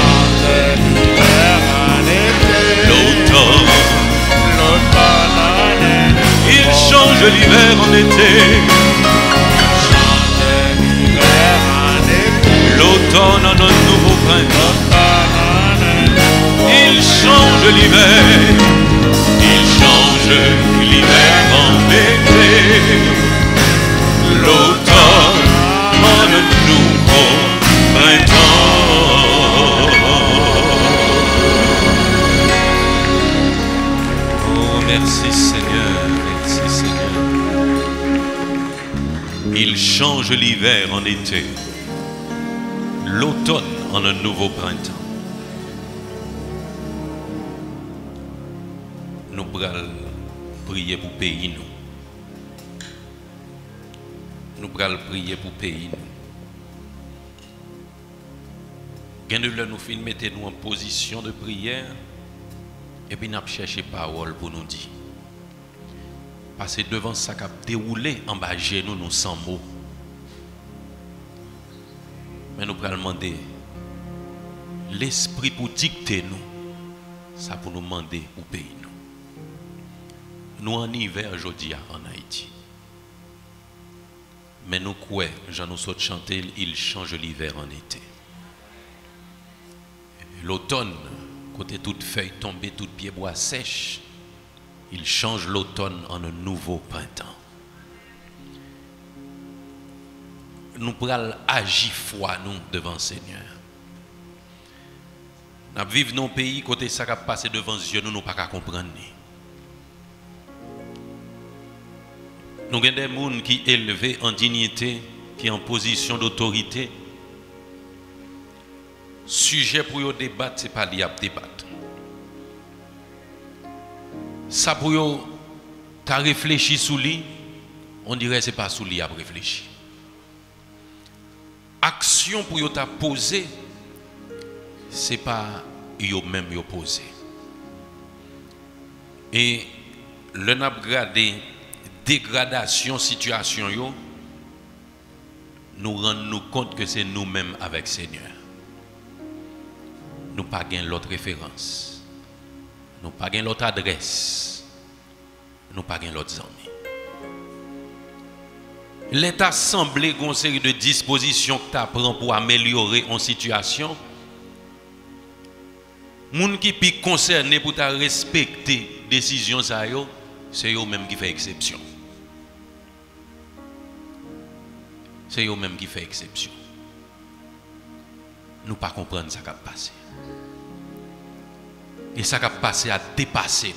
L'hiver en été,
l'automne
en
un nouveau printemps. Il change l'hiver, il change l'hiver change l'hiver en été, l'automne en un nouveau printemps. nous pral prier pour pays nous. Nous pral prier pour pays nous. Là nous fin mettez nous en position de prière et puis nous chercher parole pour nous dire. Parce que devant ça qui a déroulé en bas nous nous sans mots. Mais nous pral demander l'esprit pour dicter nous. Ça pour nous demander au pays nous nous en hiver aujourd'hui en Haïti. Mais nous quoi, j'en nous saute chanter, il change l'hiver en été. L'automne, côté toute feuille tombée, toute pied bois sèche, il change l'automne en un nouveau printemps. Nous pourrons agir foi nous devant le Seigneur. Nous vivons dans un pays côté ça qui passe devant les yeux, nous ne pouvons pas comprendre. Nous avons des gens qui sont élevés en dignité, qui sont en position d'autorité. Sujet pour eux débattre, ce n'est pas lié à débattre. Ça pour eux, tu réfléchi sous lui, on dirait que ce n'est pas sous lui à réfléchir. Action pour eux t'a posé, ce n'est pas eux même qui posé. Et le n'a regardé dégradation situation yo, nous rendons compte que c'est nous-mêmes avec Seigneur. Nous pas l'autre référence. Nous pas l'autre adresse. Nous pas l'autre amis. L'État semblé une série de dispositions que tu apprends pour améliorer une situation. Moun qui sont concerné pour respecter décision ça yo, c'est eux même qui fait exception. c'est eux-mêmes qui fait exception. Nous pas comprendre ce qui a passé. Et ça qui a passé a dépassé.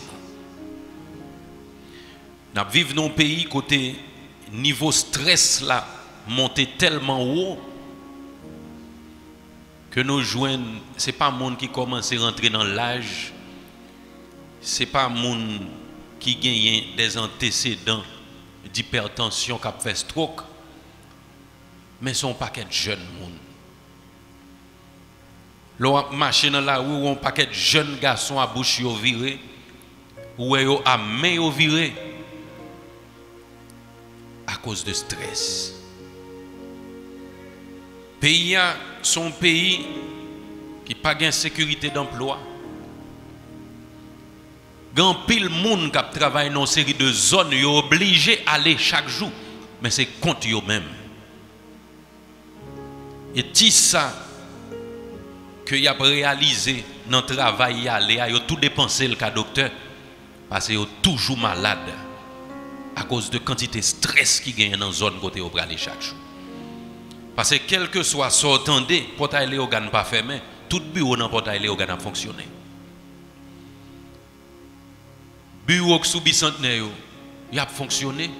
Nous vivons dans un pays côté niveau stress là monté tellement haut que nous joignons, ce n'est pas monde qui commence à rentrer dans l'âge, ce n'est pas monde qui gagne des antécédents d'hypertension qui fait stroke mais son paquet de jeunes monde. L'on marché dans la rue, un paquet de jeunes garçons à bouche yo viré, ou à main yo viré à cause de stress. Pays son pays qui pas de sécurité d'emploi. Grand pile monde qui travaille dans une série de zones, yo obligé aller chaque jour, mais c'est contre eux même. Et tout ça que y a réalisé dans le travail, y aller, tout dépensé le cas docteur parce que est toujours malade à cause de quantité de stress qui gagne dans la zone côté au aller chaque jour. Parce que quel que soit ce attendez, portail organe pas fermé, tout bureau dans portail organe a fonctionné. Bureau sous bicentenaire, il a fonctionné.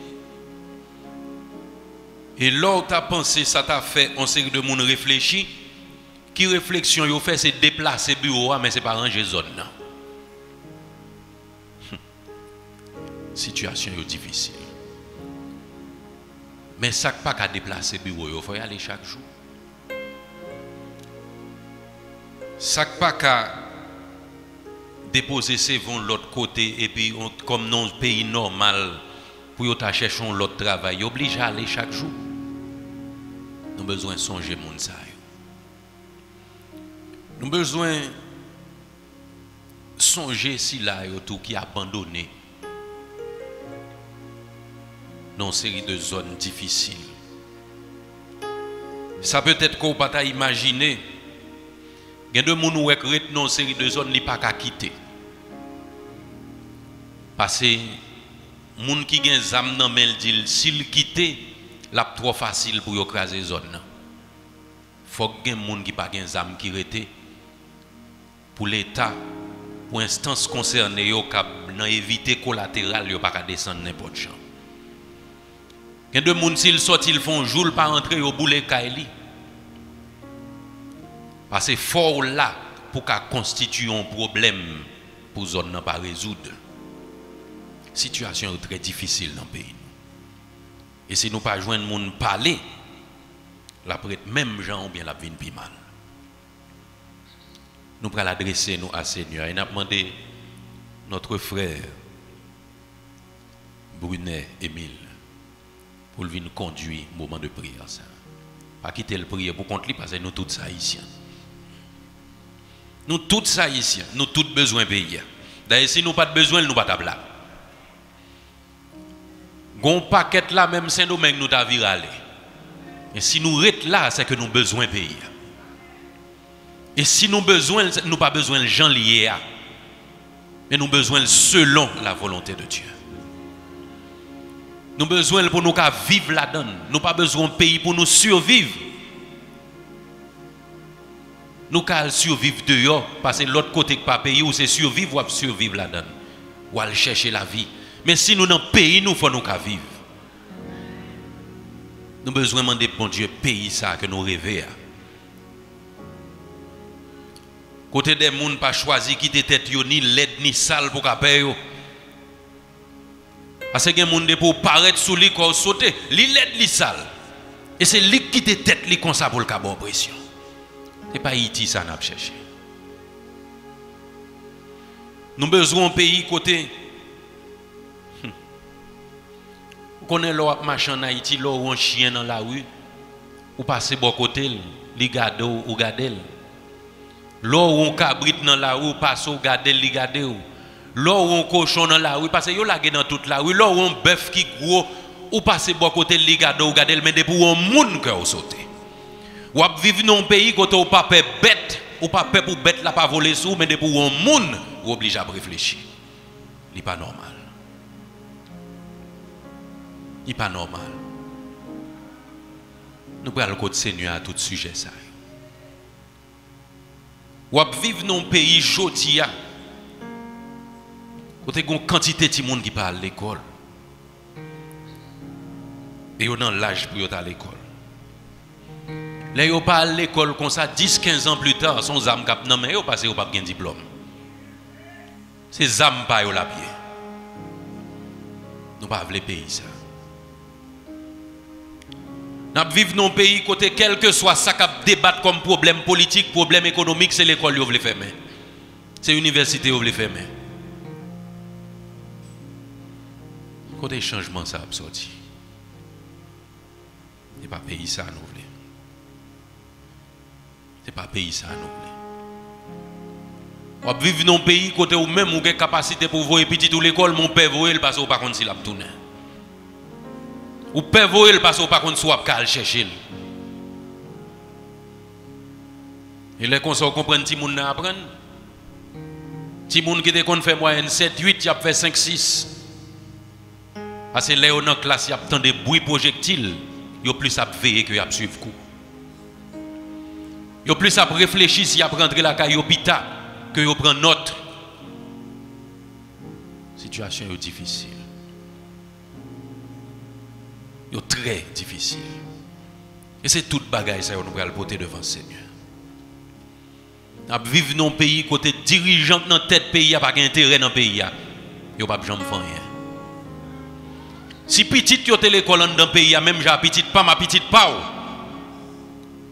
Et là tu as pensé, ça t'a fait, on série de monde réfléchit. Qui réflexion yo fait, c'est déplacer bureau, mais ce n'est pas ranger zone. Non. Situation est difficile. Mais ça pas qu'à déplacer le bureau, il faut y aller chaque jour. Ça pas qu'à déposer ses vont de l'autre côté et puis comme dans un pays normal, pour chercher l'autre travail, obligé à aller chaque jour. Nous avons besoin de songer yo. Nous avons besoin de songer si là tout qui abandonné dans une série de zones difficiles. Ça peut être qu'on pas imaginer. Il y a des gens qui ont dans une série de zones qui pas qu'à quitter. Parce que les gens qui ont des âmes dans le s'ils quittent, c'est trop facile pour écraser les zones. Il faut que les gens qui n'ont pas des âmes qui restent pour l'État, pour l'instance concernée, nan éviter collatéral, yo pas descendre n'importe champ. Il y a des gens s'ils sortent, ils font jour pas entrer au boulet kaili. Parce que fort là pour qu'à constituer un problème pour zone n'a pas résoudre. Situation très difficile dans le pays. Et si nous pas joindre monde parler, la prête même gens ou bien la vie plus mal. Nous allons l'adresser nous à Seigneur et nous demandé notre frère Brunet Émile pour le venir conduire moment de prière. Pas quitter le prière pour contre lui parce que nous tous haïtiens. Nous tous haïtiens, nous tous besoin de pays. D'ailleurs, si nous pas besoin, nous pas de là. Gon paquet là, même Saint-Domingue nous t'a viré. Et si nous restons là, c'est que nous besoin de pays. Et si nous besoin, nous pas besoin de gens liés. Mais nous besoin selon la volonté de Dieu. Nous besoin pour nous vivre là-dedans. Nous pas besoin de pays pour nous survivre. Nous qu'à survivre dehors parce que l'autre côté que pas pays où c'est survivre ou survivre là-dedans. Ou aller chercher la vie. Mais si nous dans le pays, nous faut nous vivre. Nous besoin demander bon Dieu pays ça que nous rêvons. Côté des gens pas choisi quitter tête ni l'aide ni sale pour payer. Parce que les gens pour paraître sous lui quand sauter, li l'aide li sale. Et c'est lui qui te tête li comme ça pour le pression. Pas Haïti ça n'a cherché. Nous besoin un pays côté Hum. Vous connaissez l'eau machin en Haïti, chien dans la rue, ou passer bon côté, li ou gade. L'eau un cabrit dans la rue, passe ou li gade ou. L'eau ou un cochon dans la rue, parce que yo lage dans toute la rue, l'eau ou un bœuf qui gros, ou passer bon côté, li gade ou gade, mais de pour un monde que ou sauter. Ou ap vivre dans un pays côté ou pas bête, ou pas peur pour bête la pas voler sous, mais pour un monde, ou obligé à réfléchir. Ce pas normal. Ce pas normal. Nous prenons le côté Seigneur à tout sujet ça. Ou ap vivre dans un pays jodia. Côté une quantité de monde qui parle à l'école. Et yo dans l'âge pour yo à l'école. Là, yo pas à l'école comme ça, 10-15 ans plus tard, son âme cap non mais parce que yo pas de diplôme. C'est âme pas la pied. Nous pas le pays ça. Nous vivons dans un pays côté quel que soit ça cap débattre comme problème politique, problème économique, c'est l'école yo veut fermer. C'est l'université yo veut fermer. Côté changement ça a sorti. C'est pas pays ça nous voulons. C'est pas pays ça nous voulons. On vivre dans un pays côté où même ou capacité pour voir petit tout l'école, mon père voit parce que pas contre si l'a tourner. Ou père voit parce que pas contre soit qu'à chercher. Et les conseils comprennent ti moun n'a apprendre. Ti moun qui te fait moyenne 7 8, y a fait 5 6. Parce que là dans classe y a tant de bruit projectile, yo plus à veiller que y a suivre coup. Yo plus à réfléchir si y a rentrer la caille hôpital que yo prend note. Situation est difficile. Yo très difficile. Et c'est toute bagaille ça nous le porter devant le Seigneur. Nous vivons dans un pays côté dirigeant dans tête pays a pas d'intérêt dans le pays Yo pas jamais faire rien. Si petit yo l'école dans le pays même j'ai petit pas ma petite pas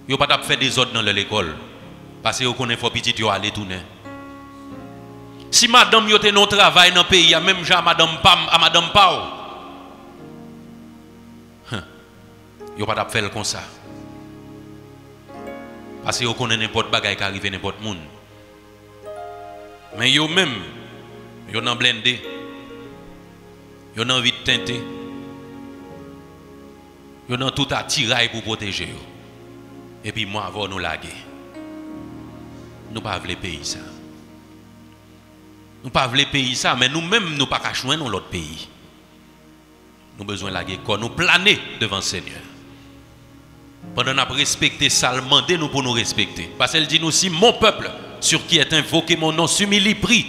yo pas faire des ordres dans l'école parce que yo connaît faut petit yo aller tourner. Si madame yo te non travail dans le pays, même à madame Pam, à madame Pao. Hein. Yo pas faire comme ça. Parce que yo connaît n'importe bagaille qui arrive n'importe monde. Mais yo même yo nan blindé. Yo nan envie de. Yo nan tout attirail pour protéger. Et puis moi avant nous laguer. Nous pas voulons pays ça. Nous pas voulons pays ça, mais nous-mêmes nous pas joindre dans l'autre pays. Nous besoin de la guerre, nous planer devant le Seigneur. Pendant nous respecter ça, demander nous pour nous respecter. Parce qu'elle dit nous si mon peuple, sur qui est invoqué mon nom, s'humilie, prie,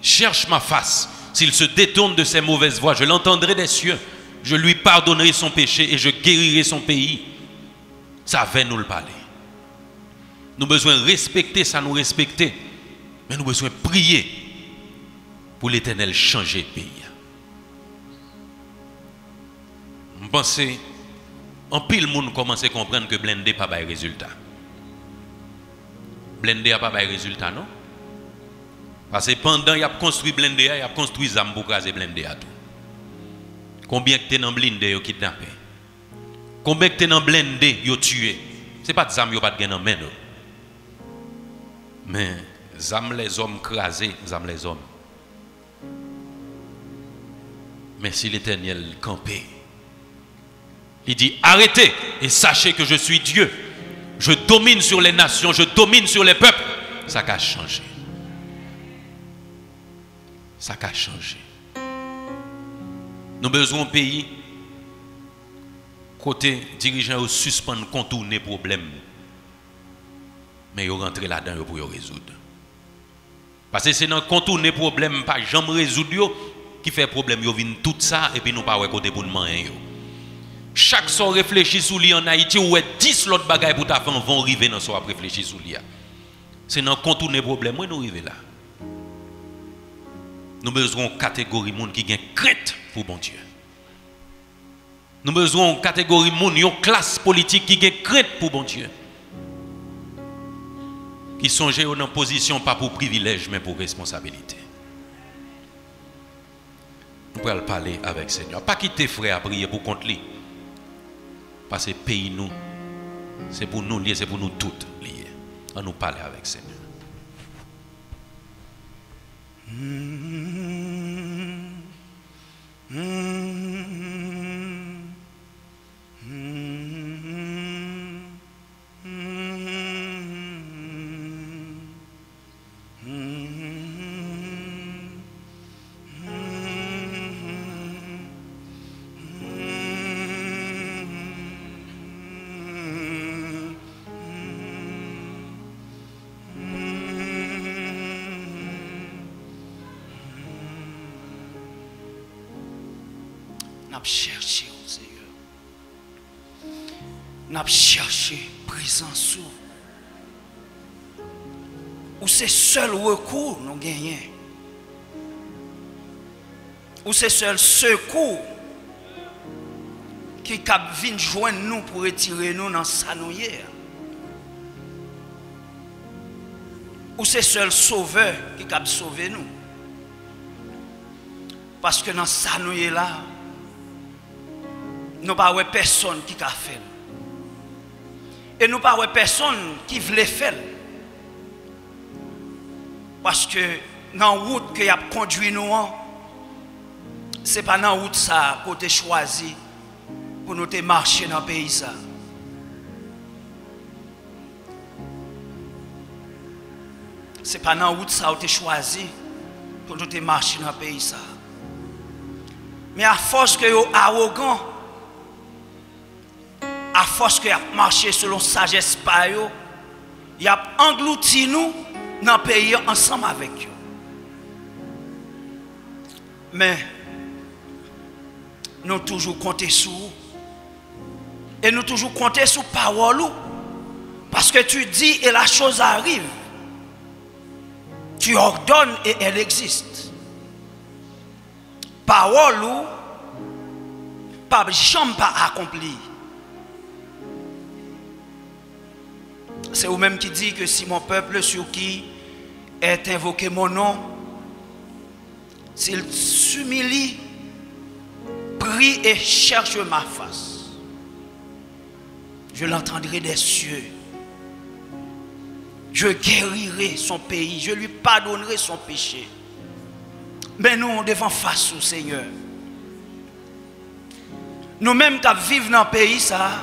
cherche ma face. S'il se détourne de ses mauvaises voies, je l'entendrai des cieux. Je lui pardonnerai son péché et je guérirai son pays. Ça va nous le parler. Nous besoin respecter ça, nous respecter. Mais nous besoin prier pour l'éternel changer le pays. Je pense en pile monde commence à comprendre que blindé pas de résultat. Blindé n'a pas de résultat non? Parce que pendant il a construit blindé, il a construit zam pour craser blindé à tout. Combien que tu dans blindé yo kidnappé? Combien que tu dans blindé yo tué? C'est pas zam yo pas de dans main non. Mais zam les hommes crasés, zam les hommes. Mais si l'éternel campé, il dit arrêtez et sachez que je suis Dieu. Je domine sur les nations, je domine sur les peuples. Ça a changé. Ça a changé. Nous besoin d'un pays côté dirigeant au suspendre contourner problème. Mais ils rentrent là-dedans pour résoudre. Parce que c'est dans contourner problème pas jamais résoudre qui fait problème yo vinn tout ça et puis nous pas côté pour nous. Chaque soir réfléchit sur lui en Haïti ou 10 l'autre bagaille pour ta femme vont arriver dans soir réfléchir sur lui. C'est dans contourner problème moi nous arriver là. Nous besoin une catégorie monde qui gagne crainte pour bon Dieu. Nous besoin une catégorie monde, une classe politique qui gagne crainte pour bon Dieu. Qui sont en position pas pour privilège mais pour responsabilité. Nous pouvons parler avec le Seigneur. Pas quitter frère à prier pour contre lui. Parce que pays nous, c'est pour nous lier, c'est pour nous toutes lier. On nous parler avec le Seigneur.
N'a N'a cherché présence ou. Ou c'est seul recours nous gagnons. Ou c'est seul secours qui cap vinn joindre nous pour retirer nous dans sa hier. Ou c'est seul sauveur qui cap sauver nous. Parce que dans sa là, nous pas personne qui a fait. Et nous pas personne qui voulait faire. Parce que dans la route que a conduit nous, ce n'est pas dans la route ça qu'on a choisi pour nous marcher dans le pays. Ça. Ce n'est pas dans la route ça qu'on a choisi pour nous marcher dans le pays. Ça. Mais à force que vous arrogant, à force que a marché selon sagesse par yo, y a englouti nous dans le pays ensemble avec eux. Mais nous toujours compter sur et nous toujours compter sur parole parce que tu dis et la chose arrive. Tu ordonnes et elle existe. Parole ou pas jamais pas accompli. C'est vous-même qui dit que si mon peuple sur qui est invoqué mon nom s'il s'humilie, prie et cherche ma face, je l'entendrai des cieux. Je guérirai son pays, je lui pardonnerai son péché. Mais nous, devons face au Seigneur. Nous-mêmes qui vivons dans le pays, ça,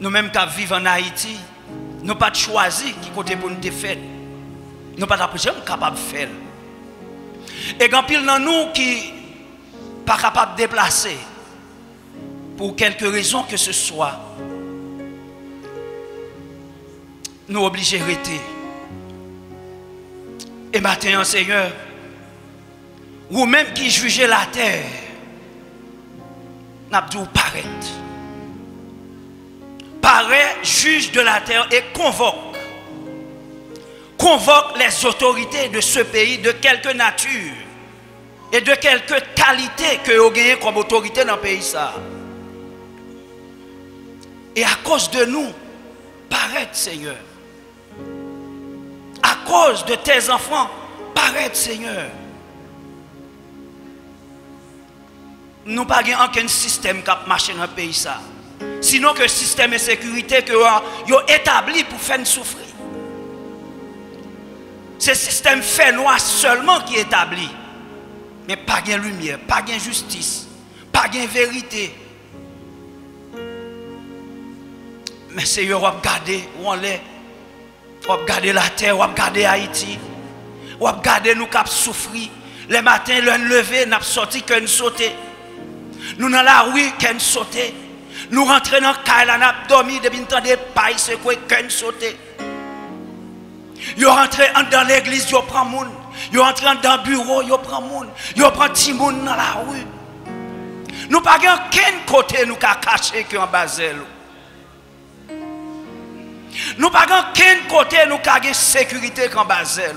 nous-mêmes qui vivons en Haïti, nous pas choisi qui côté pour nous faire. Nous pas jamais capable de faire. Et quand pile dans nous qui pas capable de déplacer pour quelque raison que ce soit, nous obligés de rester. Et maintenant, Seigneur, vous-même qui jugez la terre, n'a pas paraître. Paraît juge de la terre et convoque. Convoque les autorités de ce pays de quelque nature et de quelque qualité que vous gagnez comme autorité dans le pays. Ça. Et à cause de nous, paraître, Seigneur. À cause de tes enfants, paraître, Seigneur. Nous n'avons pas aucun système qui marche dans le pays. Ça. Sinon que le système de sécurité que vous établi pour faire souffrir. Ce système fait noir seulement qui est établi. Mais pas de lumière, pas de justice, pas de vérité. Mais Seigneur, vous regardez où on est. Vous regardez la terre, vous regardez Haïti. Vous regardez nous qui souffrir. Les matins, le lever, nous sorti que nous sauter. Nous dans la rue, nous sauter. Nous rentrons dans caille, nous avons dormi, depuis nous des pailles, c'est quoi que nous rentré dans l'église, yo prend moun. Yo rentré dans le bureau, yo prend moun. Yo prend petit moun dans la rue. Nous pas aucun côté nous ka caché que en. Nous pas aucun côté nous ka sécurité qu'en Basel.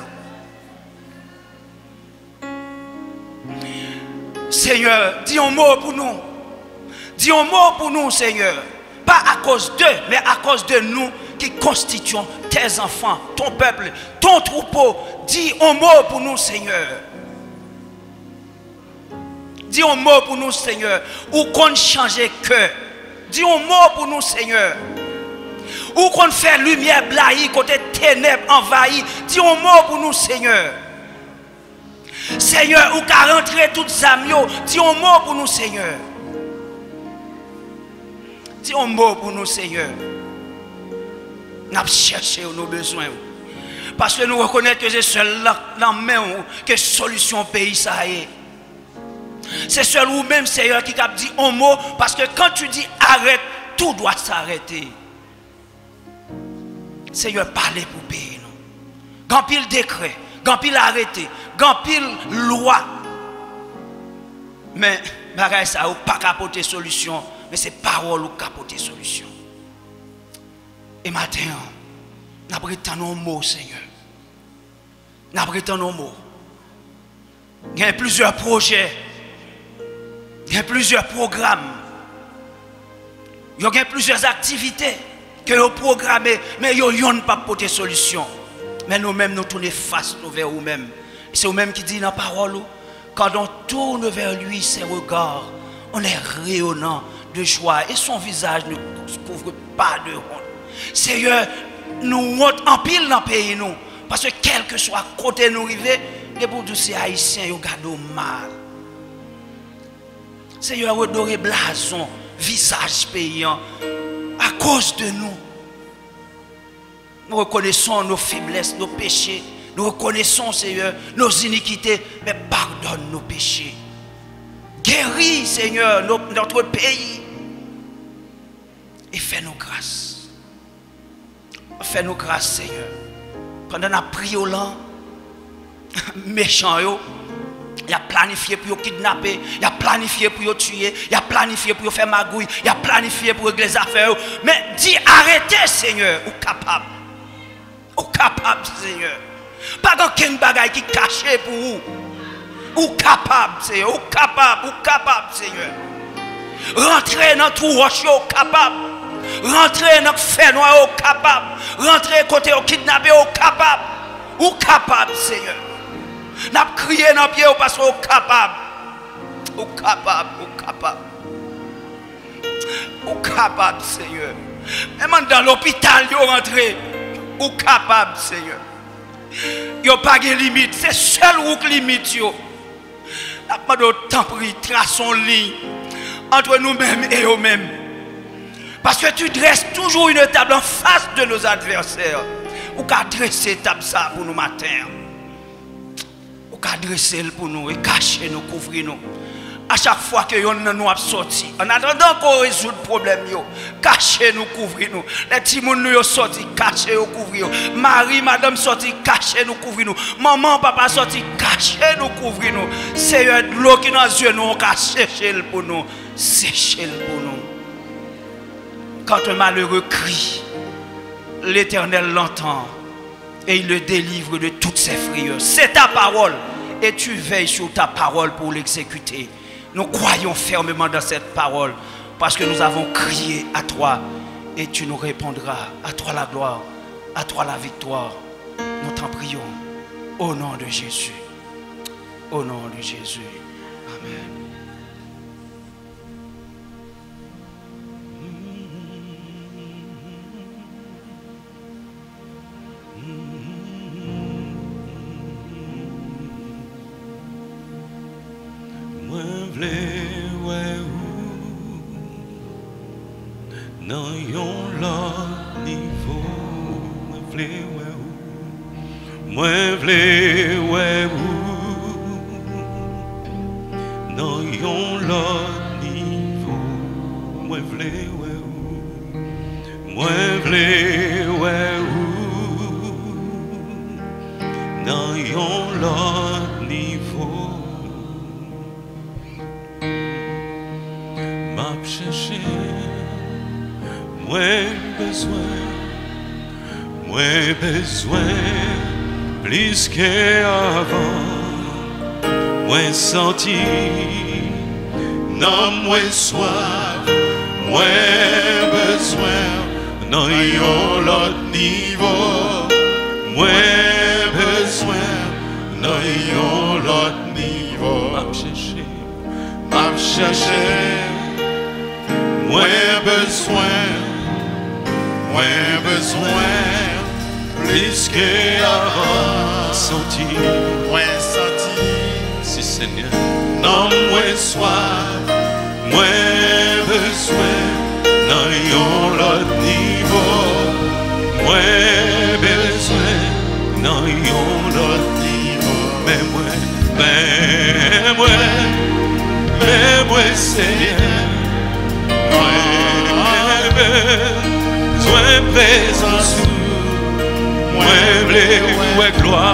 Seigneur, dis un mot pour nous. Dis un mot pour nous, Seigneur. Pas à cause d'eux, mais à cause de nous qui constituons tes enfants, ton peuple, ton troupeau. Dis un mot pour nous, Seigneur. Dis un mot pour nous, Seigneur. Ou qu'on change que. Dis un mot pour nous, Seigneur. Ou qu'on fait lumière blahi, côté ténèbres envahi. Dis un mot pour nous, Seigneur. Seigneur, ou qu'à rentrer toutes amio. Dis un mot pour nous, Seigneur. Dis un mot pour nous, Seigneur. Nous cherché nos besoins. Parce que nous reconnaissons que c'est seul dans main que solution pays ça est. C'est seul ou même Seigneur qui a dit un mot parce que quand tu dis arrête, tout doit s'arrêter. Seigneur, parlez pour pays. Quand pile décret, quand pile arrêté, quand pile loi. Mais, bagaille ça, ou pas capoter solution, mais c'est parole ou capoter solution. Et maintenant, nous nos mots, Seigneur. Nous nos mots. Il y a plusieurs projets. Il y a plusieurs programmes. Il y a plusieurs activités que vous programmez, mais vous n'avez pas de solution. Mais nous-mêmes, nous tournons face vers vous-mêmes. C'est vous-même qui dit dans la parole, quand on tourne vers lui ses regards, on est rayonnant de joie et son visage ne couvre pas de honte. Seigneur, nous honte en pile dans le pays, nous. Parce que quel que soit côté nous arriver, les bouts de ces haïtiens, ils gardent mal. Seigneur, redorer blason, visage payant, à cause de nous. Nous reconnaissons nos faiblesses, nos péchés. Nous reconnaissons, Seigneur, nos iniquités, mais pardonne nos péchés. Guéris, Seigneur, notre pays. Et fais-nous grâce. Fais-nous grâce, Seigneur. Pendant on a prié au lent, méchant, il a planifié pour kidnapper, il a planifié pour tuer, il a planifié pour faire magouille, il a planifié pour régler les affaires. Mais dis arrêtez, Seigneur, ou capable. Ou capable, Seigneur. Pas aucun bagaille qui caché pour vous. Ou capable, Seigneur. Ou capable, ou capable, Seigneur. Rentrez dans tout rocher, ou capable. Rentrez dans le fait noir, ou capable. Rentrez côté au kidnappé, ou capable. Ou capable, Seigneur. N'a crié dans pied parce que ou capable. Ou capable, ou capable. Ou capable, Seigneur. Même dans l'hôpital, yo rentré. Ou capable, Seigneur. Yo pas de limite, c'est seul ou limite yo. N'a pas de temps pris, traçons ligne entre nous-mêmes et eux-mêmes. Parce que tu dresses toujours une table en face de nos adversaires. Ou qu'à dresser table ça pour nous matin. Ou qu'à dresser pour nous et cacher nous, couvrir nous. À chaque fois que nous nous sorti, en attendant qu'on résout le problème, cachez nous, couvrir nous. Les petits nous sorti, cachez nous, couvrir nous. Marie, madame sorti, cachez nous, couvrir nous. Maman, papa sorti, cachez nous, couvrir nous. Seigneur, l'eau qui dans les yeux, nous, chercher pour nous. Sécher pour nous. Quand un malheureux crie, l'Éternel l'entend et il le délivre de toutes ses frayeurs. C'est ta parole et tu veilles sur ta parole pour l'exécuter. Nous croyons fermement dans cette parole parce que nous avons crié à toi et tu nous répondras. À toi la gloire, à toi la victoire. Nous t'en prions au nom de Jésus. Au nom de Jésus. Amen.
Moi vle wè ou Nan yon lot nivou Mwen vle wè ou Mwen vle wè ou Nan yon lot nivou Mwen vle wè ou Mwen vle wè ou Nan yon lot nivou Map cherché, moins besoin, moins besoin, plus qu'avant, moins senti, non moins soif, moins besoin, non yon l'autre niveau, moins besoin, non yon l'autre niveau. Map cherché, map cherché. Moins besoin, moins besoin, plus que avant senti, moins senti, si Seigneur, non moins soif, moins besoin, non yon l'autre niveau, moins besoin, non yon l'autre niveau, mais moi, mais moi, mais moi Seigneur, Mwen prezansou Mwen ble wè gloa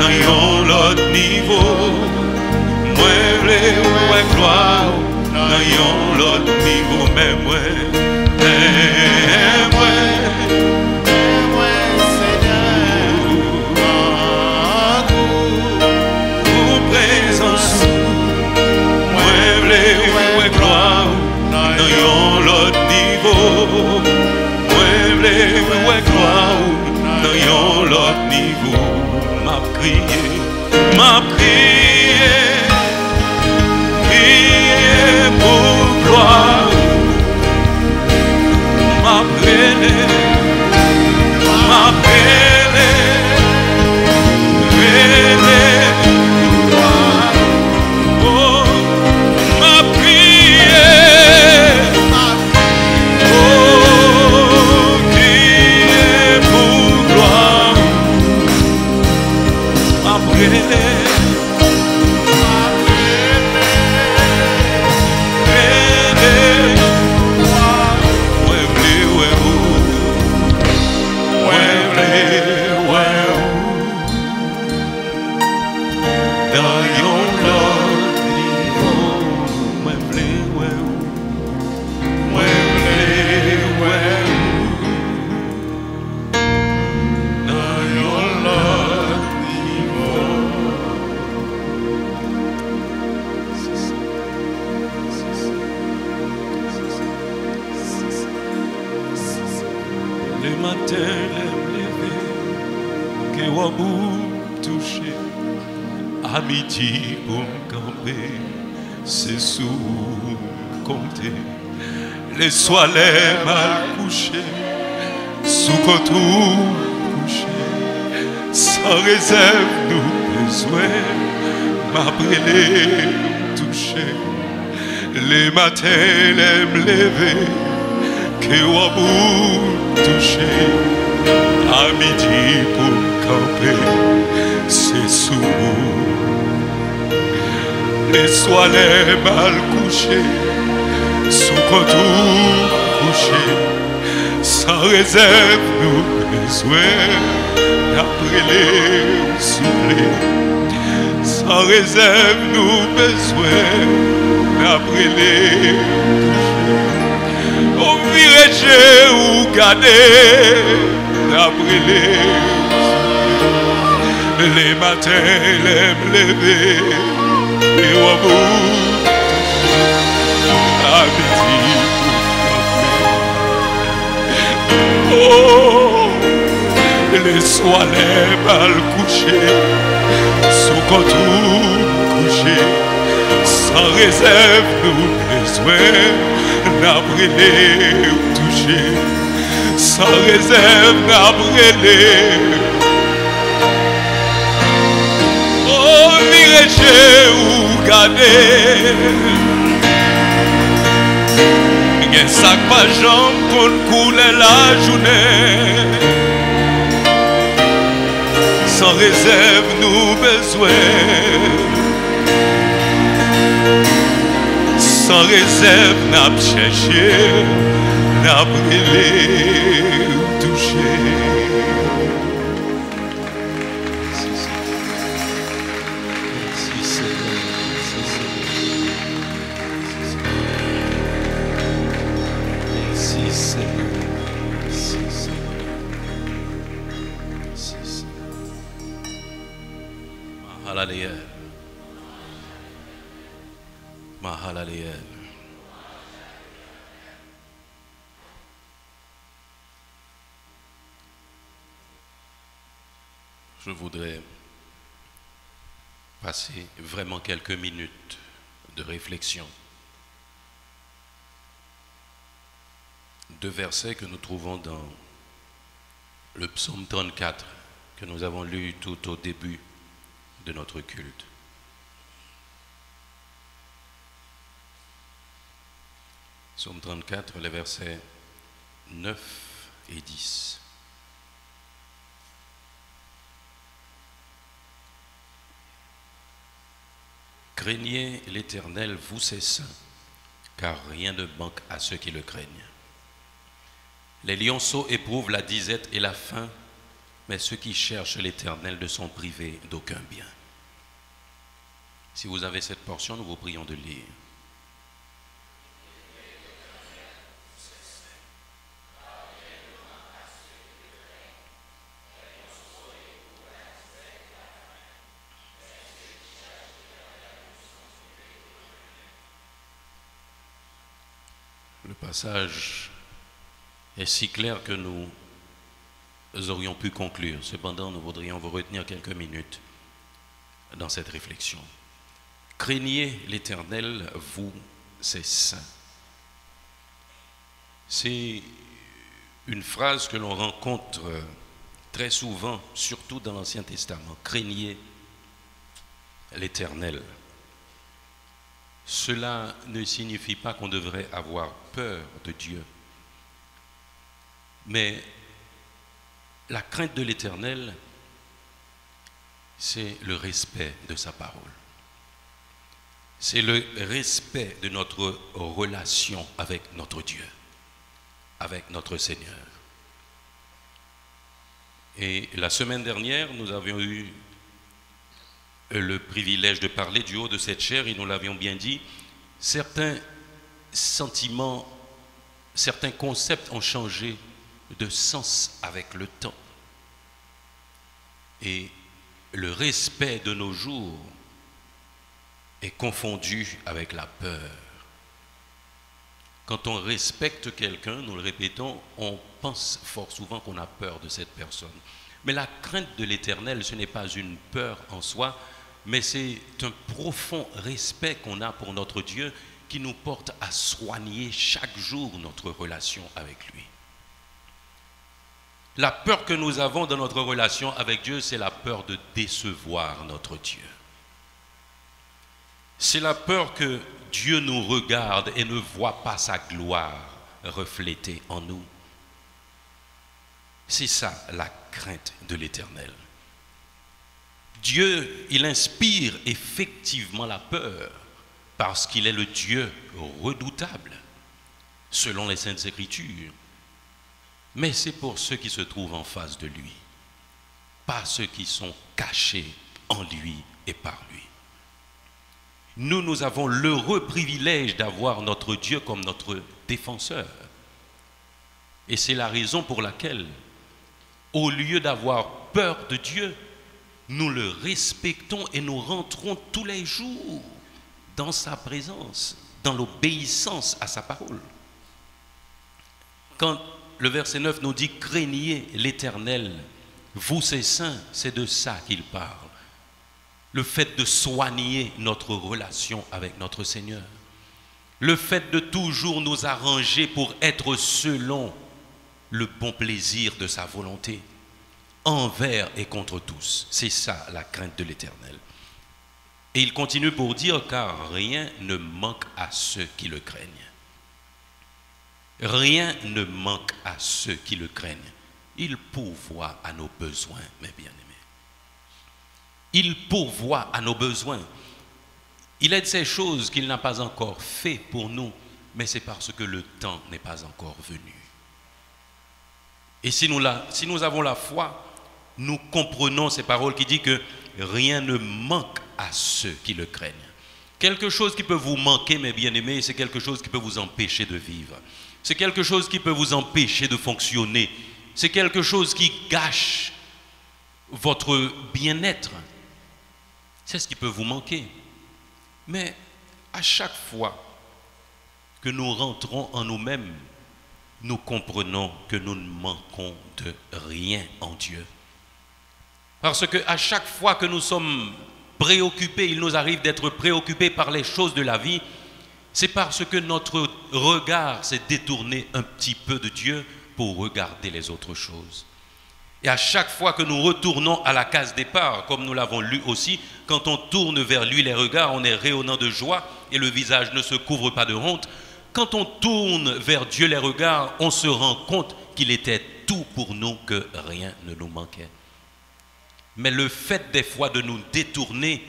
Nan yon lot nivou Mwen ble wè gloa Nan yon lot nivou Mwen mwen yon l'autre niveau. M'a prié, m'a prié. Prié pour gloire M'a prié, Les soirées mal couchées, sous contour couché, sans réserve nous besoin, d'après les souffler. Sans réserve nous besoin, d'après les toucher. Au virage ou garder, d'après les les matins, les me lever, et Oh, les soirées mal couchées, sous contour couché, sans réserve, nous besoin, n'abriller ou toucher, sans réserve, n'abriller. Oh, virage ou garder. Gen sak pa jam kon koule la journée. Sans réserve nous besoin. Sans réserve n'a cherché N'a brûlé deux versets que nous trouvons dans le psaume 34 que nous avons lu tout au début de notre culte. Psaume 34, les versets 9 et 10. Craignez l'Éternel, vous ses saints, car rien ne manque à ceux qui le craignent. Les lionceaux éprouvent la disette et la faim, mais ceux qui cherchent l'Éternel ne sont privés d'aucun bien. Si vous avez cette portion, nous vous prions de lire. Le passage est si clair que nous aurions pu conclure. Cependant, nous voudrions vous retenir quelques minutes dans cette réflexion. Craignez l'Éternel, vous, ses saints. C'est une phrase que l'on rencontre très souvent, surtout dans l'Ancien Testament. Craignez l'Éternel. Cela ne signifie pas qu'on devrait avoir peur de Dieu. Mais la crainte de l'Éternel, c'est le respect de sa parole. C'est le respect de notre relation avec notre Dieu, avec notre Seigneur. Et la semaine dernière, nous avions eu le privilège de parler du haut de cette chair et nous l'avions bien dit, certains sentiments, certains concepts ont changé de sens avec le temps. Et le respect de nos jours est confondu avec la peur. Quand on respecte quelqu'un, nous le répétons, on pense fort souvent qu'on a peur de cette personne. Mais la crainte de l'Éternel, ce n'est pas une peur en soi, mais c'est un profond respect qu'on a pour notre Dieu qui nous porte à soigner chaque jour notre relation avec lui. La peur que nous avons dans notre relation avec Dieu, c'est la peur de décevoir notre Dieu. C'est la peur que Dieu nous regarde et ne voit pas sa gloire reflétée en nous. C'est ça la crainte de l'Éternel. Dieu, il inspire effectivement la peur parce qu'il est le Dieu redoutable, selon les saintes écritures. Mais c'est pour ceux qui se trouvent en face de lui, pas ceux qui sont cachés en lui et par lui. Nous, nous avons l'heureux privilège d'avoir notre Dieu comme notre défenseur. Et c'est la raison pour laquelle, au lieu d'avoir peur de Dieu, nous le respectons et nous rentrons tous les jours dans sa présence, dans l'obéissance à sa parole. Quand le verset 9 nous dit craignez l'Éternel, vous ces saints, c'est de ça qu'il parle. Le fait de soigner notre relation avec notre Seigneur. Le fait de toujours nous arranger pour être selon le bon plaisir de sa volonté, envers et contre tous. C'est ça la crainte de l'Éternel. Et il continue pour dire, car rien ne manque à ceux qui le craignent. Rien ne manque à ceux qui le craignent. Il pourvoit à nos besoins, mes bien-aimés. Il pourvoit à nos besoins. Il est de ces choses qu'il n'a pas encore fait pour nous, mais c'est parce que le temps n'est pas encore venu. Et si nous, si nous avons la foi, nous comprenons ces paroles qui disent que rien ne manque à ceux qui le craignent. Quelque chose qui peut vous manquer, mes bien-aimés, c'est quelque chose qui peut vous empêcher de vivre. C'est quelque chose qui peut vous empêcher de fonctionner. C'est quelque chose qui gâche votre bien-être. C'est ce qui peut vous manquer. Mais à chaque fois que nous rentrons en nous-mêmes, nous comprenons que nous ne manquons de rien en Dieu. Parce que à chaque fois que nous sommes préoccupés, il nous arrive d'être préoccupés par les choses de la vie, c'est parce que notre regard s'est détourné un petit peu de Dieu pour regarder les autres choses. Et à chaque fois que nous retournons à la case départ, comme nous l'avons lu aussi, quand on tourne vers lui les regards, on est rayonnant de joie et le visage ne se couvre pas de honte. Quand on tourne vers Dieu les regards, on se rend compte qu'il était tout pour nous, que rien ne nous manquait. Mais le fait des fois de nous détourner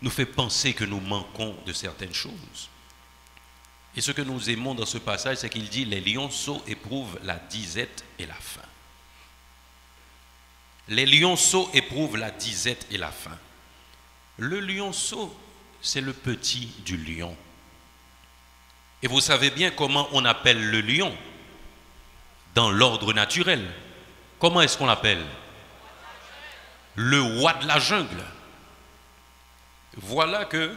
nous fait penser que nous manquons de certaines choses. Et ce que nous aimons dans ce passage, c'est qu'il dit, les lionceaux éprouvent la disette et la faim. Les lionceaux éprouvent la disette et la faim. Le lionceau, c'est le petit du lion. Et vous savez bien comment on appelle le lion dans l'ordre naturel. Comment est-ce qu'on l'appelle? Le roi de la jungle. Voilà que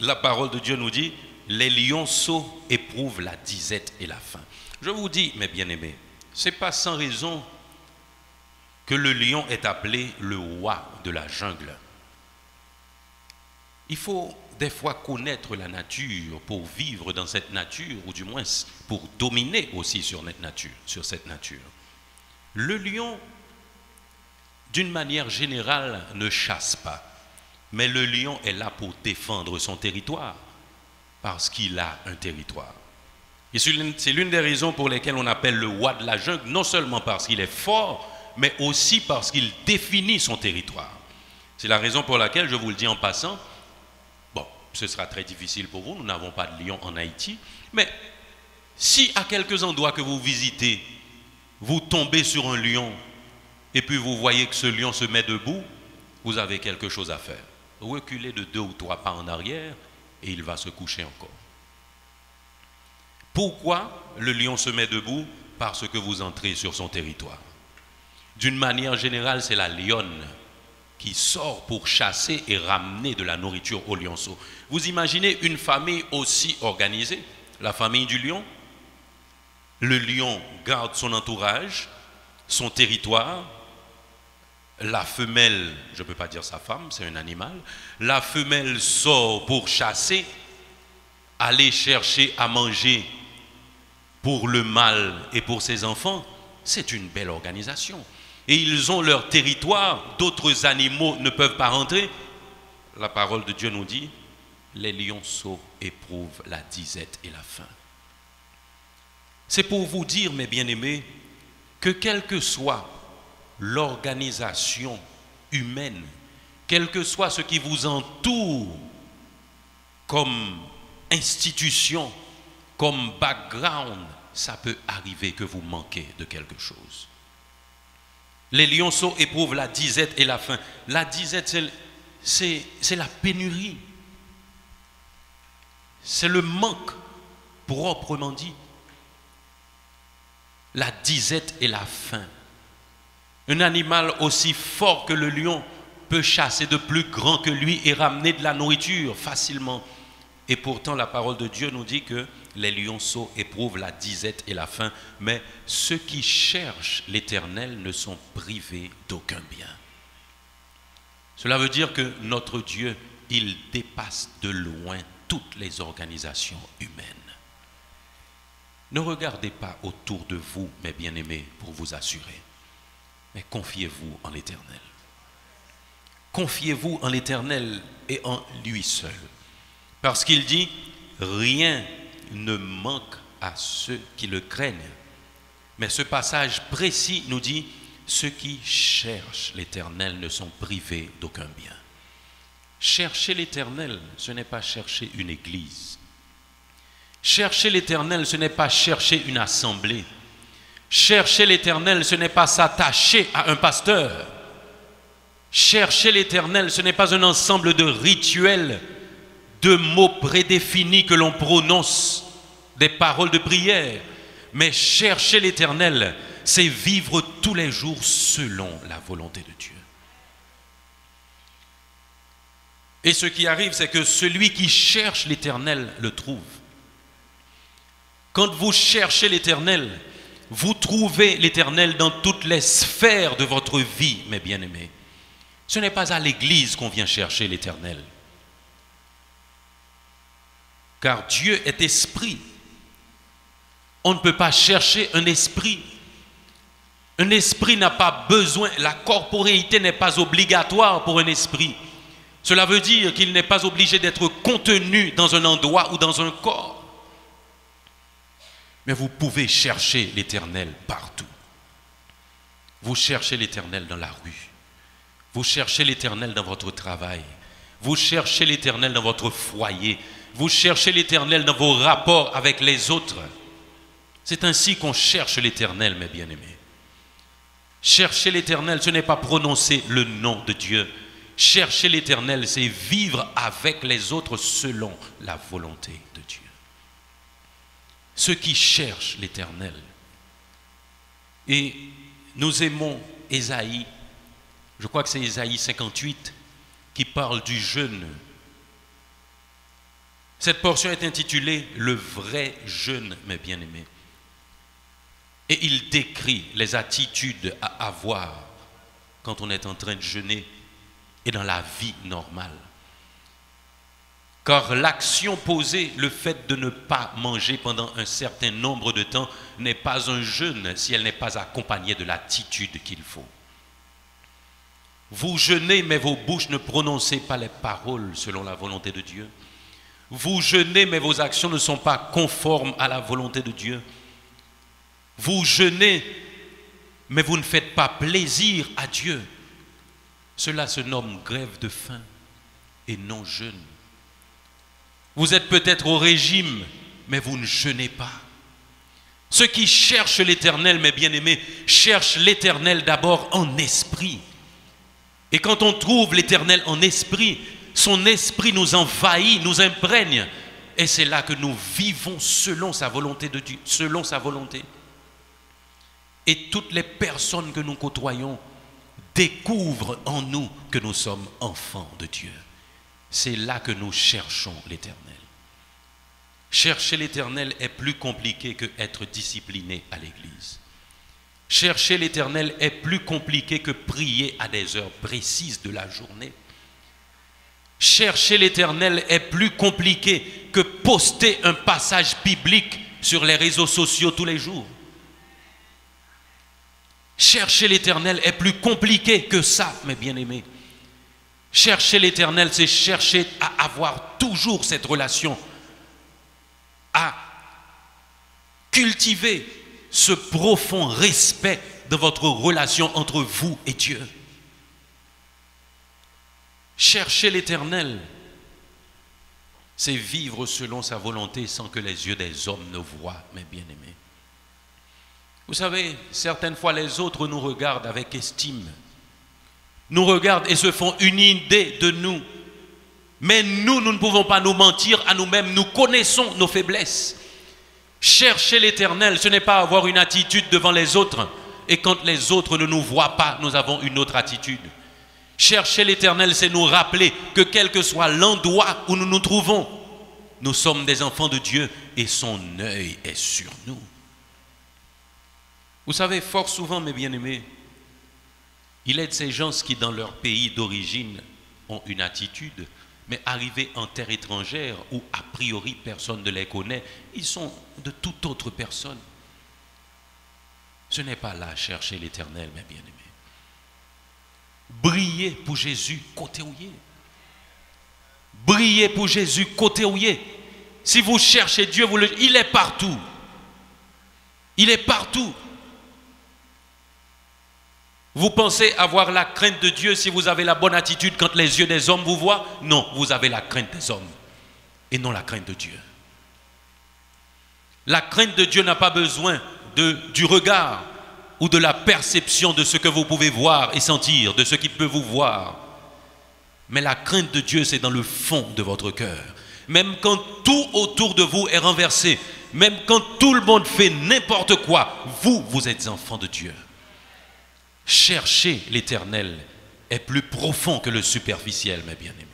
la parole de Dieu nous dit, les lionceaux éprouvent la disette et la faim. Je vous dis, mes bien-aimés, ce n'est pas sans raison que le lion est appelé le roi de la jungle. Il faut des fois connaître la nature pour vivre dans cette nature, ou du moins pour dominer aussi sur cette nature. Sur cette nature. Le lion, d'une manière générale, ne chasse pas, mais le lion est là pour défendre son territoire, parce qu'il a un territoire. Et c'est l'une des raisons pour lesquelles on appelle le roi de la jungle, non seulement parce qu'il est fort, mais aussi parce qu'il définit son territoire. C'est la raison pour laquelle, je vous le dis en passant, bon, ce sera très difficile pour vous, nous n'avons pas de lion en Haïti, mais si à quelques endroits que vous visitez, vous tombez sur un lion et puis vous voyez que ce lion se met debout, vous avez quelque chose à faire. Reculez de deux ou trois pas en arrière et il va se coucher encore. Pourquoi le lion se met debout? Parce que vous entrez sur son territoire. D'une manière générale, c'est la lionne qui sort pour chasser et ramener de la nourriture au lionceau. Vous imaginez une famille aussi organisée, la famille du lion Le lion garde son entourage, son territoire, la femelle, je ne peux pas dire sa femme, c'est un animal, la femelle sort pour chasser, aller chercher à manger pour le mâle et pour ses enfants, c'est une belle organisation. Et ils ont leur territoire, d'autres animaux ne peuvent pas rentrer. La parole de Dieu nous dit, les lionceaux éprouvent la disette et la faim. C'est pour vous dire, mes bien-aimés, que quelle que soit l'organisation humaine, quel que soit ce qui vous entoure comme institution, comme background, ça peut arriver que vous manquez de quelque chose. Les lionceaux éprouvent la disette et la faim. La disette, c'est- la pénurie. C'est le manque, proprement dit. La disette et la faim. Un animal aussi fort que le lion peut chasser de plus grand que lui et ramener de la nourriture facilement. Et pourtant, la parole de Dieu nous dit que les lionceaux éprouvent la disette et la faim, mais ceux qui cherchent l'Éternel ne sont privés d'aucun bien. Cela veut dire que notre Dieu, il dépasse de loin toutes les organisations humaines. Ne regardez pas autour de vous, mes bien-aimés, pour vous assurer, mais confiez-vous en l'Éternel. Confiez-vous en l'Éternel et en lui seul. Parce qu'il dit, rien ne manque à ceux qui le craignent. Mais ce passage précis nous dit, ceux qui cherchent l'Éternel ne sont privés d'aucun bien. Chercher l'Éternel, ce n'est pas chercher une église. Chercher l'Éternel, ce n'est pas chercher une assemblée. Chercher l'Éternel, ce n'est pas s'attacher à un pasteur. Chercher l'Éternel, ce n'est pas un ensemble de rituels, de mots prédéfinis que l'on prononce, des paroles de prière. Mais chercher l'Éternel, c'est vivre tous les jours selon la volonté de Dieu. Et ce qui arrive, c'est que celui qui cherche l'Éternel le trouve. Quand vous cherchez l'Éternel, vous trouvez l'Éternel dans toutes les sphères de votre vie, mes bien-aimés. Ce n'est pas à l'église qu'on vient chercher l'Éternel. Car Dieu est esprit. On ne peut pas chercher un esprit. Un esprit n'a pas besoin, la corporéité n'est pas obligatoire pour un esprit. Cela veut dire qu'il n'est pas obligé d'être contenu dans un endroit ou dans un corps. Mais vous pouvez chercher l'Éternel partout. Vous cherchez l'Éternel dans la rue. Vous cherchez l'Éternel dans votre travail. Vous cherchez l'Éternel dans votre foyer. Vous cherchez l'Éternel dans vos rapports avec les autres. C'est ainsi qu'on cherche l'Éternel, mes bien-aimés. Chercher l'Éternel, ce n'est pas prononcer le nom de Dieu. Chercher l'Éternel, c'est vivre avec les autres selon la volonté. Ceux qui cherchent l'Éternel. Et nous aimons Ésaïe, je crois que c'est Ésaïe 58, qui parle du jeûne. Cette portion est intitulée Le vrai jeûne, mes bien-aimés. Et il décrit les attitudes à avoir quand on est en train de jeûner et dans la vie normale. Car l'action posée, le fait de ne pas manger pendant un certain nombre de temps, n'est pas un jeûne si elle n'est pas accompagnée de l'attitude qu'il faut. Vous jeûnez, mais vos bouches ne prononcez pas les paroles selon la volonté de Dieu. Vous jeûnez, mais vos actions ne sont pas conformes à la volonté de Dieu. Vous jeûnez, mais vous ne faites pas plaisir à Dieu. Cela se nomme grève de faim et non jeûne. Vous êtes peut-être au régime, mais vous ne jeûnez pas. Ceux qui cherchent l'Éternel, mes bien-aimés, cherchent l'Éternel d'abord en esprit. Et quand on trouve l'Éternel en esprit, son esprit nous envahit, nous imprègne. Et c'est là que nous vivons selon sa volonté de Dieu, selon sa volonté. Et toutes les personnes que nous côtoyons découvrent en nous que nous sommes enfants de Dieu. C'est là que nous cherchons l'Éternel. Chercher l'Éternel est plus compliqué que être discipliné à l'Église. Chercher l'Éternel est plus compliqué que prier à des heures précises de la journée. Chercher l'Éternel est plus compliqué que poster un passage biblique sur les réseaux sociaux tous les jours. Chercher l'Éternel est plus compliqué que ça, mes bien-aimés. Chercher l'Éternel, c'est chercher à avoir toujours cette relation, à cultiver ce profond respect de votre relation entre vous et Dieu. Chercher l'Éternel, c'est vivre selon sa volonté sans que les yeux des hommes ne voient, mes bien-aimés. Vous savez, certaines fois les autres nous regardent avec estime, nous regardent et se font une idée de nous. Mais nous, nous ne pouvons pas nous mentir à nous-mêmes, nous connaissons nos faiblesses. Chercher l'éternel, ce n'est pas avoir une attitude devant les autres. Et quand les autres ne nous voient pas, nous avons une autre attitude. Chercher l'éternel, c'est nous rappeler que quel que soit l'endroit où nous nous trouvons, nous sommes des enfants de Dieu et son œil est sur nous. Vous savez, fort souvent, mes bien-aimés, il est de ces gens qui, dans leur pays d'origine, ont une attitude, mais arrivés en terre étrangère, où a priori personne ne les connaît, ils sont de toute autre personne. Ce n'est pas là chercher l'éternel, mes bien-aimés. Briller pour Jésus, côté où. Briller pour Jésus, côté où. Si vous cherchez Dieu, il est partout. Il est partout. Vous pensez avoir la crainte de Dieu si vous avez la bonne attitude quand les yeux des hommes vous voient? Non, vous avez la crainte des hommes et non la crainte de Dieu. La crainte de Dieu n'a pas besoin du regard ou de la perception de ce que vous pouvez voir et sentir, de ce qui peut vous voir. Mais la crainte de Dieu, c'est dans le fond de votre cœur. Même quand tout autour de vous est renversé, même quand tout le monde fait n'importe quoi, vous, vous êtes enfant de Dieu. Chercher l'éternel est plus profond que le superficiel, mes bien-aimés.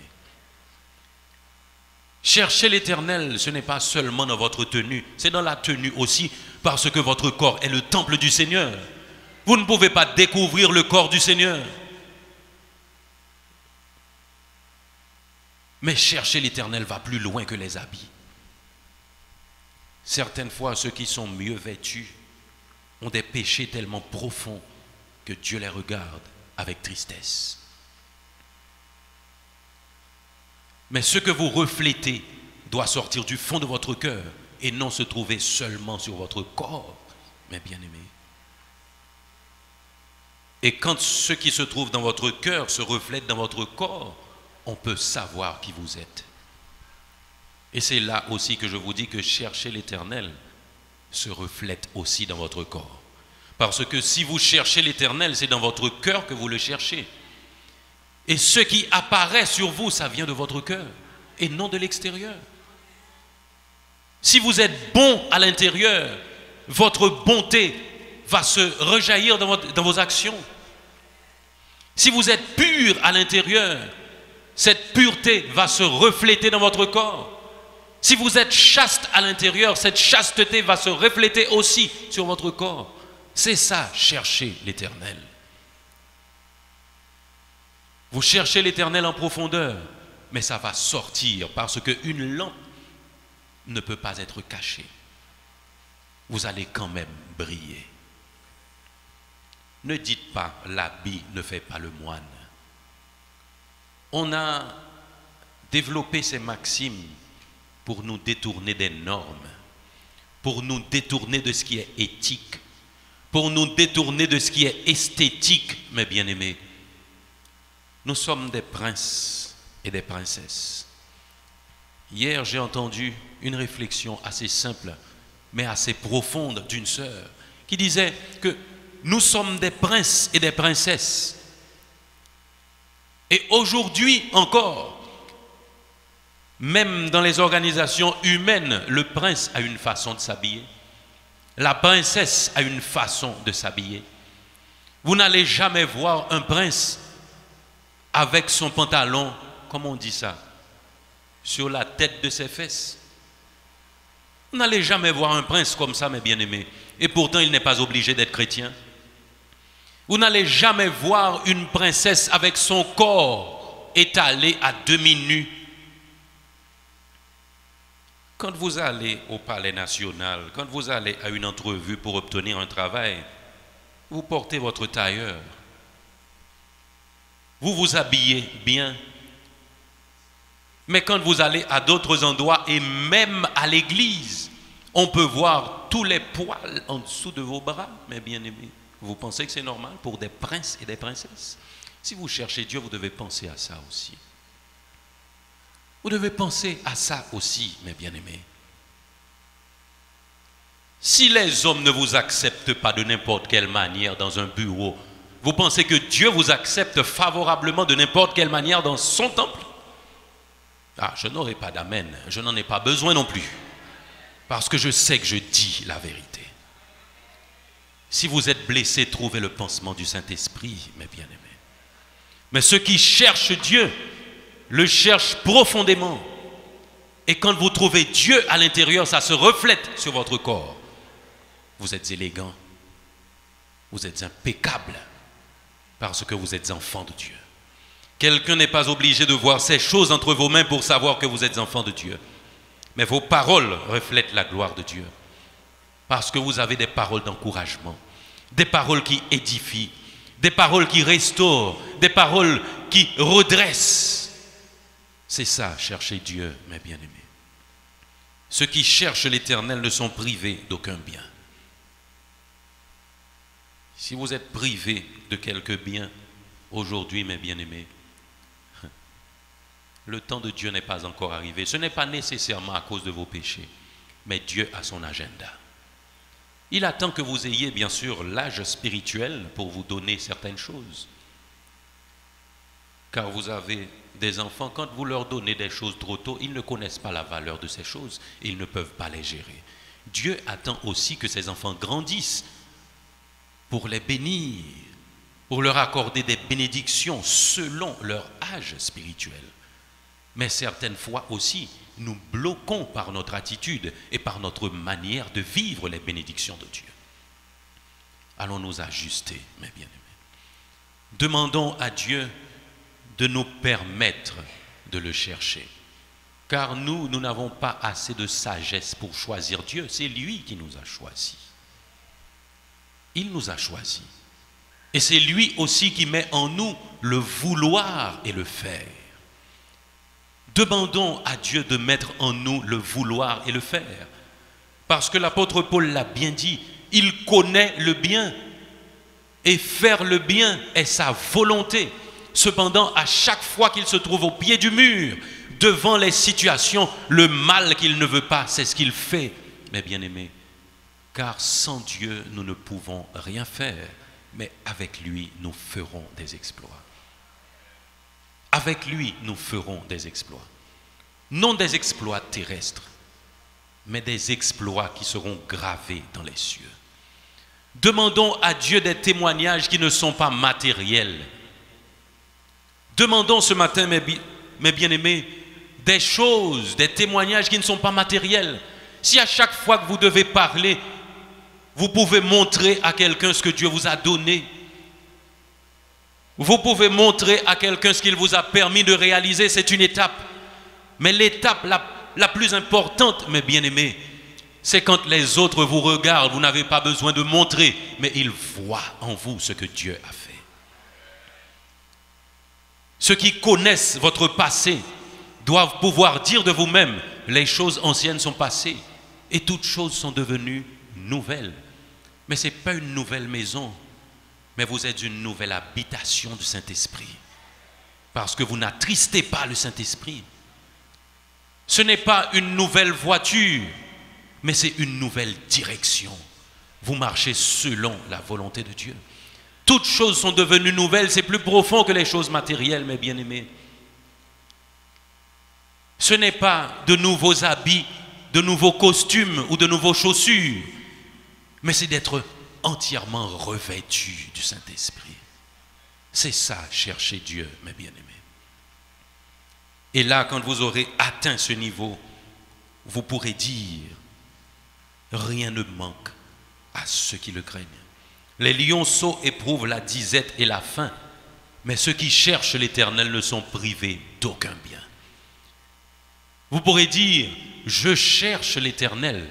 Chercher l'éternel, ce n'est pas seulement dans votre tenue, c'est dans la tenue aussi, parce que votre corps est le temple du Seigneur. Vous ne pouvez pas découvrir le corps du Seigneur. Mais chercher l'éternel va plus loin que les habits. Certaines fois, ceux qui sont mieux vêtus ont des péchés tellement profonds que Dieu les regarde avec tristesse. Mais ce que vous reflétez doit sortir du fond de votre cœur et non se trouver seulement sur votre corps, mes bien-aimés. Et quand ce qui se trouve dans votre cœur se reflète dans votre corps, on peut savoir qui vous êtes. Et c'est là aussi que je vous dis que chercher l'éternel se reflète aussi dans votre corps. Parce que si vous cherchez l'éternel, c'est dans votre cœur que vous le cherchez. Et ce qui apparaît sur vous, ça vient de votre cœur et non de l'extérieur. Si vous êtes bon à l'intérieur, votre bonté va se rejaillir dans, dans vos actions. Si vous êtes pur à l'intérieur, cette pureté va se refléter dans votre corps. Si vous êtes chaste à l'intérieur, cette chasteté va se refléter aussi sur votre corps. C'est ça, chercher l'éternel. Vous cherchez l'éternel en profondeur, mais ça va sortir parce qu'une lampe ne peut pas être cachée. Vous allez quand même briller. Ne dites pas l'habit ne fait pas le moine. On a développé ces maximes pour nous détourner des normes, pour nous détourner de ce qui est éthique, pour nous détourner de ce qui est esthétique, mes bien-aimés. Nous sommes des princes et des princesses. Hier, j'ai entendu une réflexion assez simple, mais assez profonde d'une sœur, qui disait que nous sommes des princes et des princesses. Et aujourd'hui encore, même dans les organisations humaines, le prince a une façon de s'habiller. La princesse a une façon de s'habiller. Vous n'allez jamais voir un prince avec son pantalon, comment on dit ça, sur la tête de ses fesses. Vous n'allez jamais voir un prince comme ça, mes bien-aimés. Et pourtant, il n'est pas obligé d'être chrétien. Vous n'allez jamais voir une princesse avec son corps étalé à demi nu. Quand vous allez au palais national, quand vous allez à une entrevue pour obtenir un travail, vous portez votre tailleur. Vous vous habillez bien. Mais quand vous allez à d'autres endroits et même à l'église, on peut voir tous les poils en dessous de vos bras, mes bien-aimés. Vous pensez que c'est normal pour des princes et des princesses? Si vous cherchez Dieu, vous devez penser à ça aussi. Vous devez penser à ça aussi, mes bien-aimés. Si les hommes ne vous acceptent pas de n'importe quelle manière dans un bureau, vous pensez que Dieu vous accepte favorablement de n'importe quelle manière dans son temple? Ah, je n'aurai pas d'amen. Je n'en ai pas besoin non plus. Parce que je sais que je dis la vérité. Si vous êtes blessé, trouvez le pansement du Saint-Esprit, mes bien-aimés. Mais ceux qui cherchent Dieu le cherchent profondément. Et quand vous trouvez Dieu à l'intérieur, ça se reflète sur votre corps. Vous êtes élégant. Vous êtes impeccable. Parce que vous êtes enfant de Dieu. Quelqu'un n'est pas obligé de voir ces choses entre vos mains pour savoir que vous êtes enfant de Dieu. Mais vos paroles reflètent la gloire de Dieu. Parce que vous avez des paroles d'encouragement, des paroles qui édifient, des paroles qui restaurent, des paroles qui redressent. C'est ça, chercher Dieu, mes bien-aimés. Ceux qui cherchent l'Éternel ne sont privés d'aucun bien. Si vous êtes privés de quelque bien aujourd'hui, mes bien-aimés, le temps de Dieu n'est pas encore arrivé. Ce n'est pas nécessairement à cause de vos péchés, mais Dieu a son agenda. Il attend que vous ayez bien sûr l'âge spirituel pour vous donner certaines choses. Car vous avez des enfants, quand vous leur donnez des choses trop tôt, ils ne connaissent pas la valeur de ces choses et ils ne peuvent pas les gérer. Dieu attend aussi que ces enfants grandissent pour les bénir, pour leur accorder des bénédictions selon leur âge spirituel. Mais certaines fois aussi, nous bloquons par notre attitude et par notre manière de vivre les bénédictions de Dieu. Allons nous ajuster, mes bien-aimés. Demandons à Dieu de nous permettre de le chercher. Car nous, nous n'avons pas assez de sagesse pour choisir Dieu. C'est lui qui nous a choisis. Il nous a choisis. Et c'est lui aussi qui met en nous le vouloir et le faire. Demandons à Dieu de mettre en nous le vouloir et le faire. Parce que l'apôtre Paul l'a bien dit, il connaît le bien. Et faire le bien est sa volonté. Cependant, à chaque fois qu'il se trouve au pied du mur, devant les situations, le mal qu'il ne veut pas, c'est ce qu'il fait, mes bien-aimés. Car sans Dieu, nous ne pouvons rien faire, mais avec lui, nous ferons des exploits. Avec lui, nous ferons des exploits. Non des exploits terrestres, mais des exploits qui seront gravés dans les cieux. Demandons à Dieu des témoignages qui ne sont pas matériels. Demandons ce matin, mes, bien-aimés, des choses, des témoignages qui ne sont pas matériels. Si à chaque fois que vous devez parler, vous pouvez montrer à quelqu'un ce que Dieu vous a donné, vous pouvez montrer à quelqu'un ce qu'il vous a permis de réaliser, c'est une étape. Mais l'étape la, plus importante, mes bien-aimés, c'est quand les autres vous regardent, vous n'avez pas besoin de montrer, mais ils voient en vous ce que Dieu a fait. Ceux qui connaissent votre passé doivent pouvoir dire de vous-même, les choses anciennes sont passées et toutes choses sont devenues nouvelles. Mais ce n'est pas une nouvelle maison, mais vous êtes une nouvelle habitation du Saint-Esprit. Parce que vous n'attristez pas le Saint-Esprit. Ce n'est pas une nouvelle voiture, mais c'est une nouvelle direction. Vous marchez selon la volonté de Dieu. Toutes choses sont devenues nouvelles, c'est plus profond que les choses matérielles, mes bien-aimés. Ce n'est pas de nouveaux habits, de nouveaux costumes ou de nouveaux chaussures, mais c'est d'être entièrement revêtu du Saint-Esprit. C'est ça, chercher Dieu, mes bien-aimés. Et là, quand vous aurez atteint ce niveau, vous pourrez dire, rien ne manque à ceux qui le craignent. Les lionceaux éprouvent la disette et la faim, mais ceux qui cherchent l'Éternel ne sont privés d'aucun bien. Vous pourrez dire, je cherche l'Éternel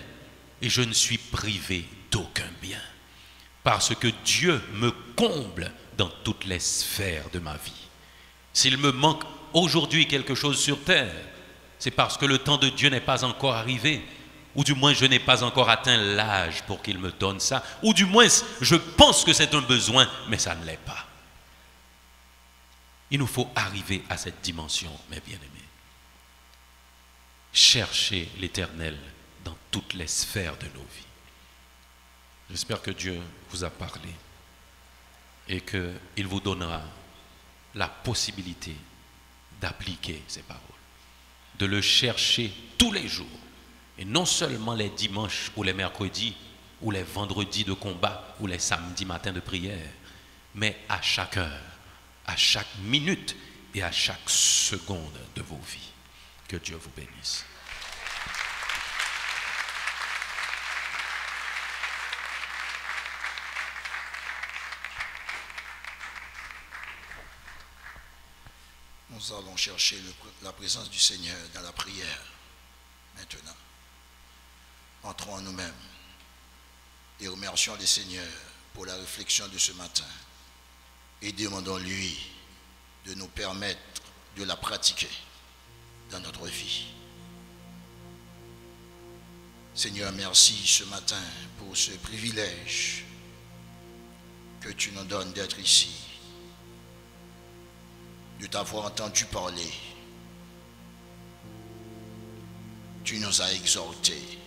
et je ne suis privé d'aucun bien, parce que Dieu me comble dans toutes les sphères de ma vie. S'il me manque aujourd'hui quelque chose sur terre, c'est parce que le temps de Dieu n'est pas encore arrivé, ou du moins je n'ai pas encore atteint l'âge pour qu'il me donne ça, ou du moins je pense que c'est un besoin, mais ça ne l'est pas. Il nous faut arriver à cette dimension, mes bien-aimés. Chercher l'Éternel dans toutes les sphères de nos vies. J'espère que Dieu vous a parlé et qu'il vous donnera la possibilité d'appliquer ces paroles, de le chercher tous les jours, et non seulement les dimanches ou les mercredis ou les vendredis de combat ou les samedis matins de prière, mais à chaque heure, à chaque minute et à chaque seconde de vos vies. Que Dieu vous bénisse.
Nous allons chercher la présence du Seigneur dans la prière maintenant. Entrons en nous-mêmes et remercions le Seigneur pour la réflexion de ce matin et demandons-lui de nous permettre de la pratiquer dans notre vie. Seigneur, merci ce matin pour ce privilège que tu nous donnes d'être ici de t'avoir entendu parler. Tu nous as exhortés.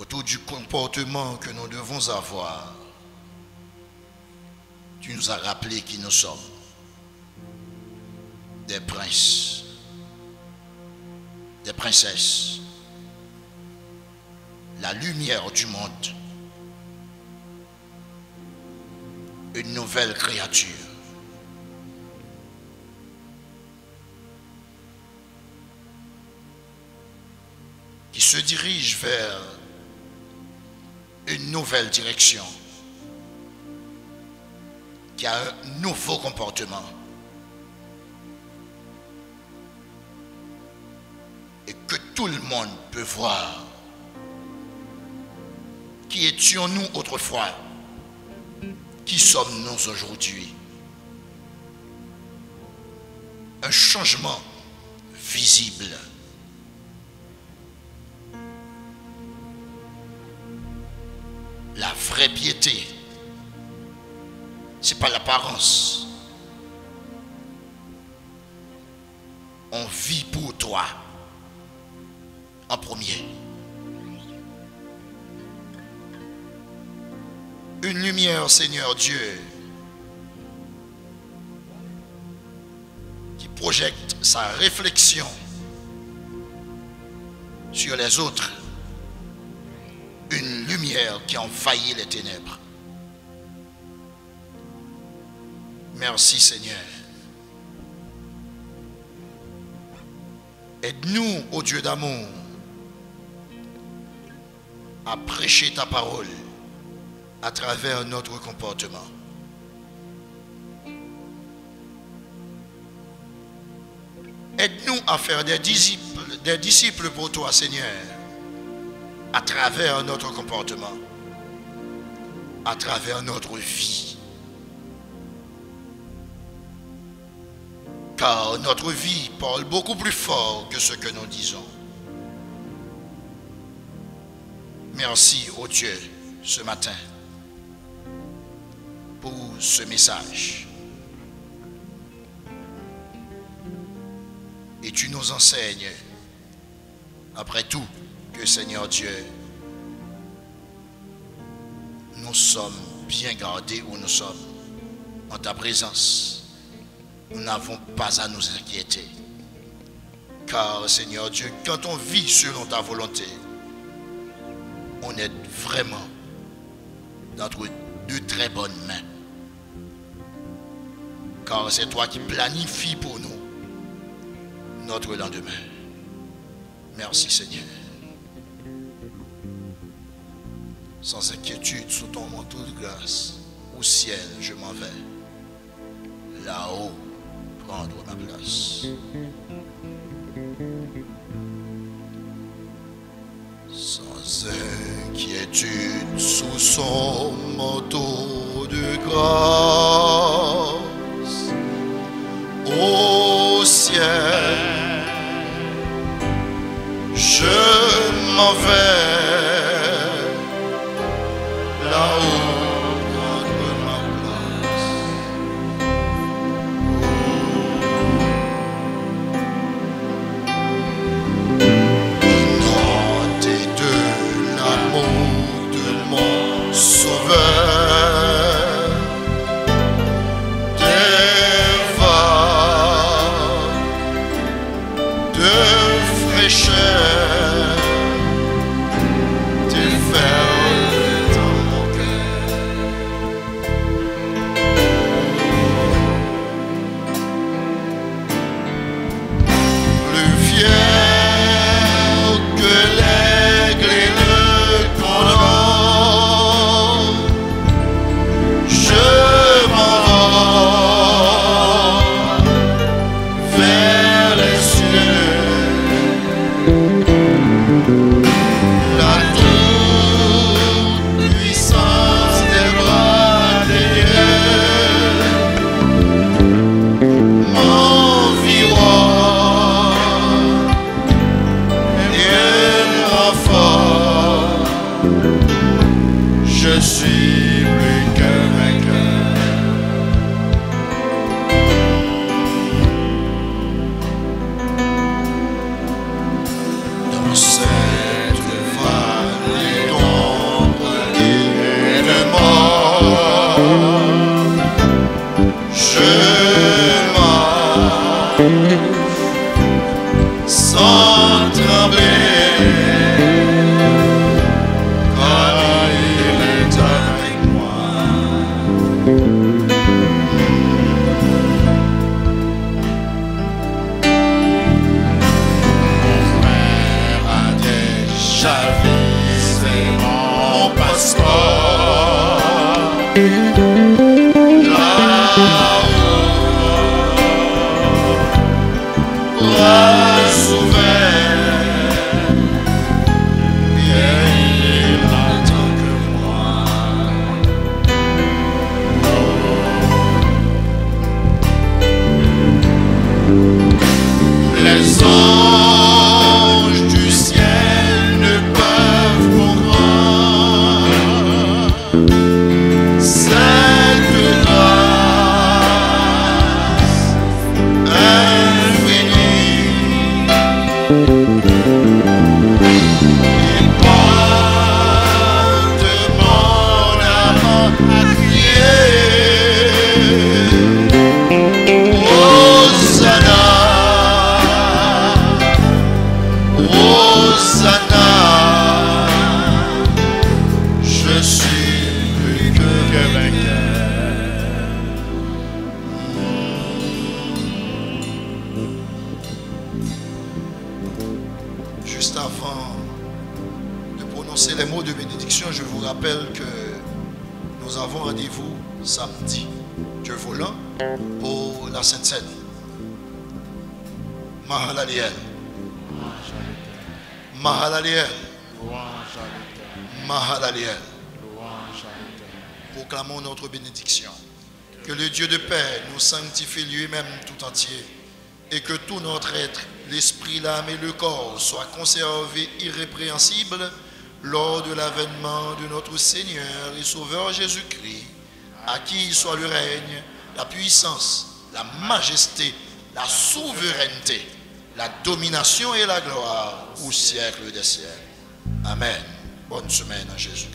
Autour du comportement que nous devons avoir, tu nous as rappelé qui nous sommes. Des princes, des princesses, la lumière du monde. une nouvelle créature. Qui se dirige vers une nouvelle direction. Qui a un nouveau comportement. Et que tout le monde peut voir. Qui étions-nous autrefois? Qui sommes-nous aujourd'hui? Un changement visible. Piété, ce n'est pas l'apparence. On vit pour toi en premier. une lumière, Seigneur Dieu, qui projette sa réflexion sur les autres. Lumière qui envahit les ténèbres. Merci Seigneur. Aide-nous, ô Dieu d'amour, à prêcher ta parole à travers notre comportement. Aide-nous à faire des disciples, des disciples pour toi, Seigneur, à travers notre comportement, à travers notre vie. Car notre vie parle beaucoup plus fort que ce que nous disons. Merci, ô Dieu, ce matin pour ce message. Et tu nous enseignes, après tout, Seigneur Dieu, nous sommes bien gardés où nous sommes, en ta présence. Nous n'avons pas à nous inquiéter. Car Seigneur Dieu, quand on vit selon ta volonté, on est vraiment dans de très bonnes mains. Car c'est toi qui planifies pour nous notre lendemain. Merci Seigneur. sans inquiétude sous ton manteau de grâce. Au ciel, je m'en vais. Là-haut, prendre ma place. Sans inquiétude sous son manteau de grâce. Au ciel, je m'en vais. know. soit conservé irrépréhensible lors de l'avènement de notre Seigneur et Sauveur Jésus-Christ, à qui soit le règne, la puissance, la majesté, la souveraineté, la domination et la gloire au siècle des siècles. Amen. Bonne semaine à Jésus.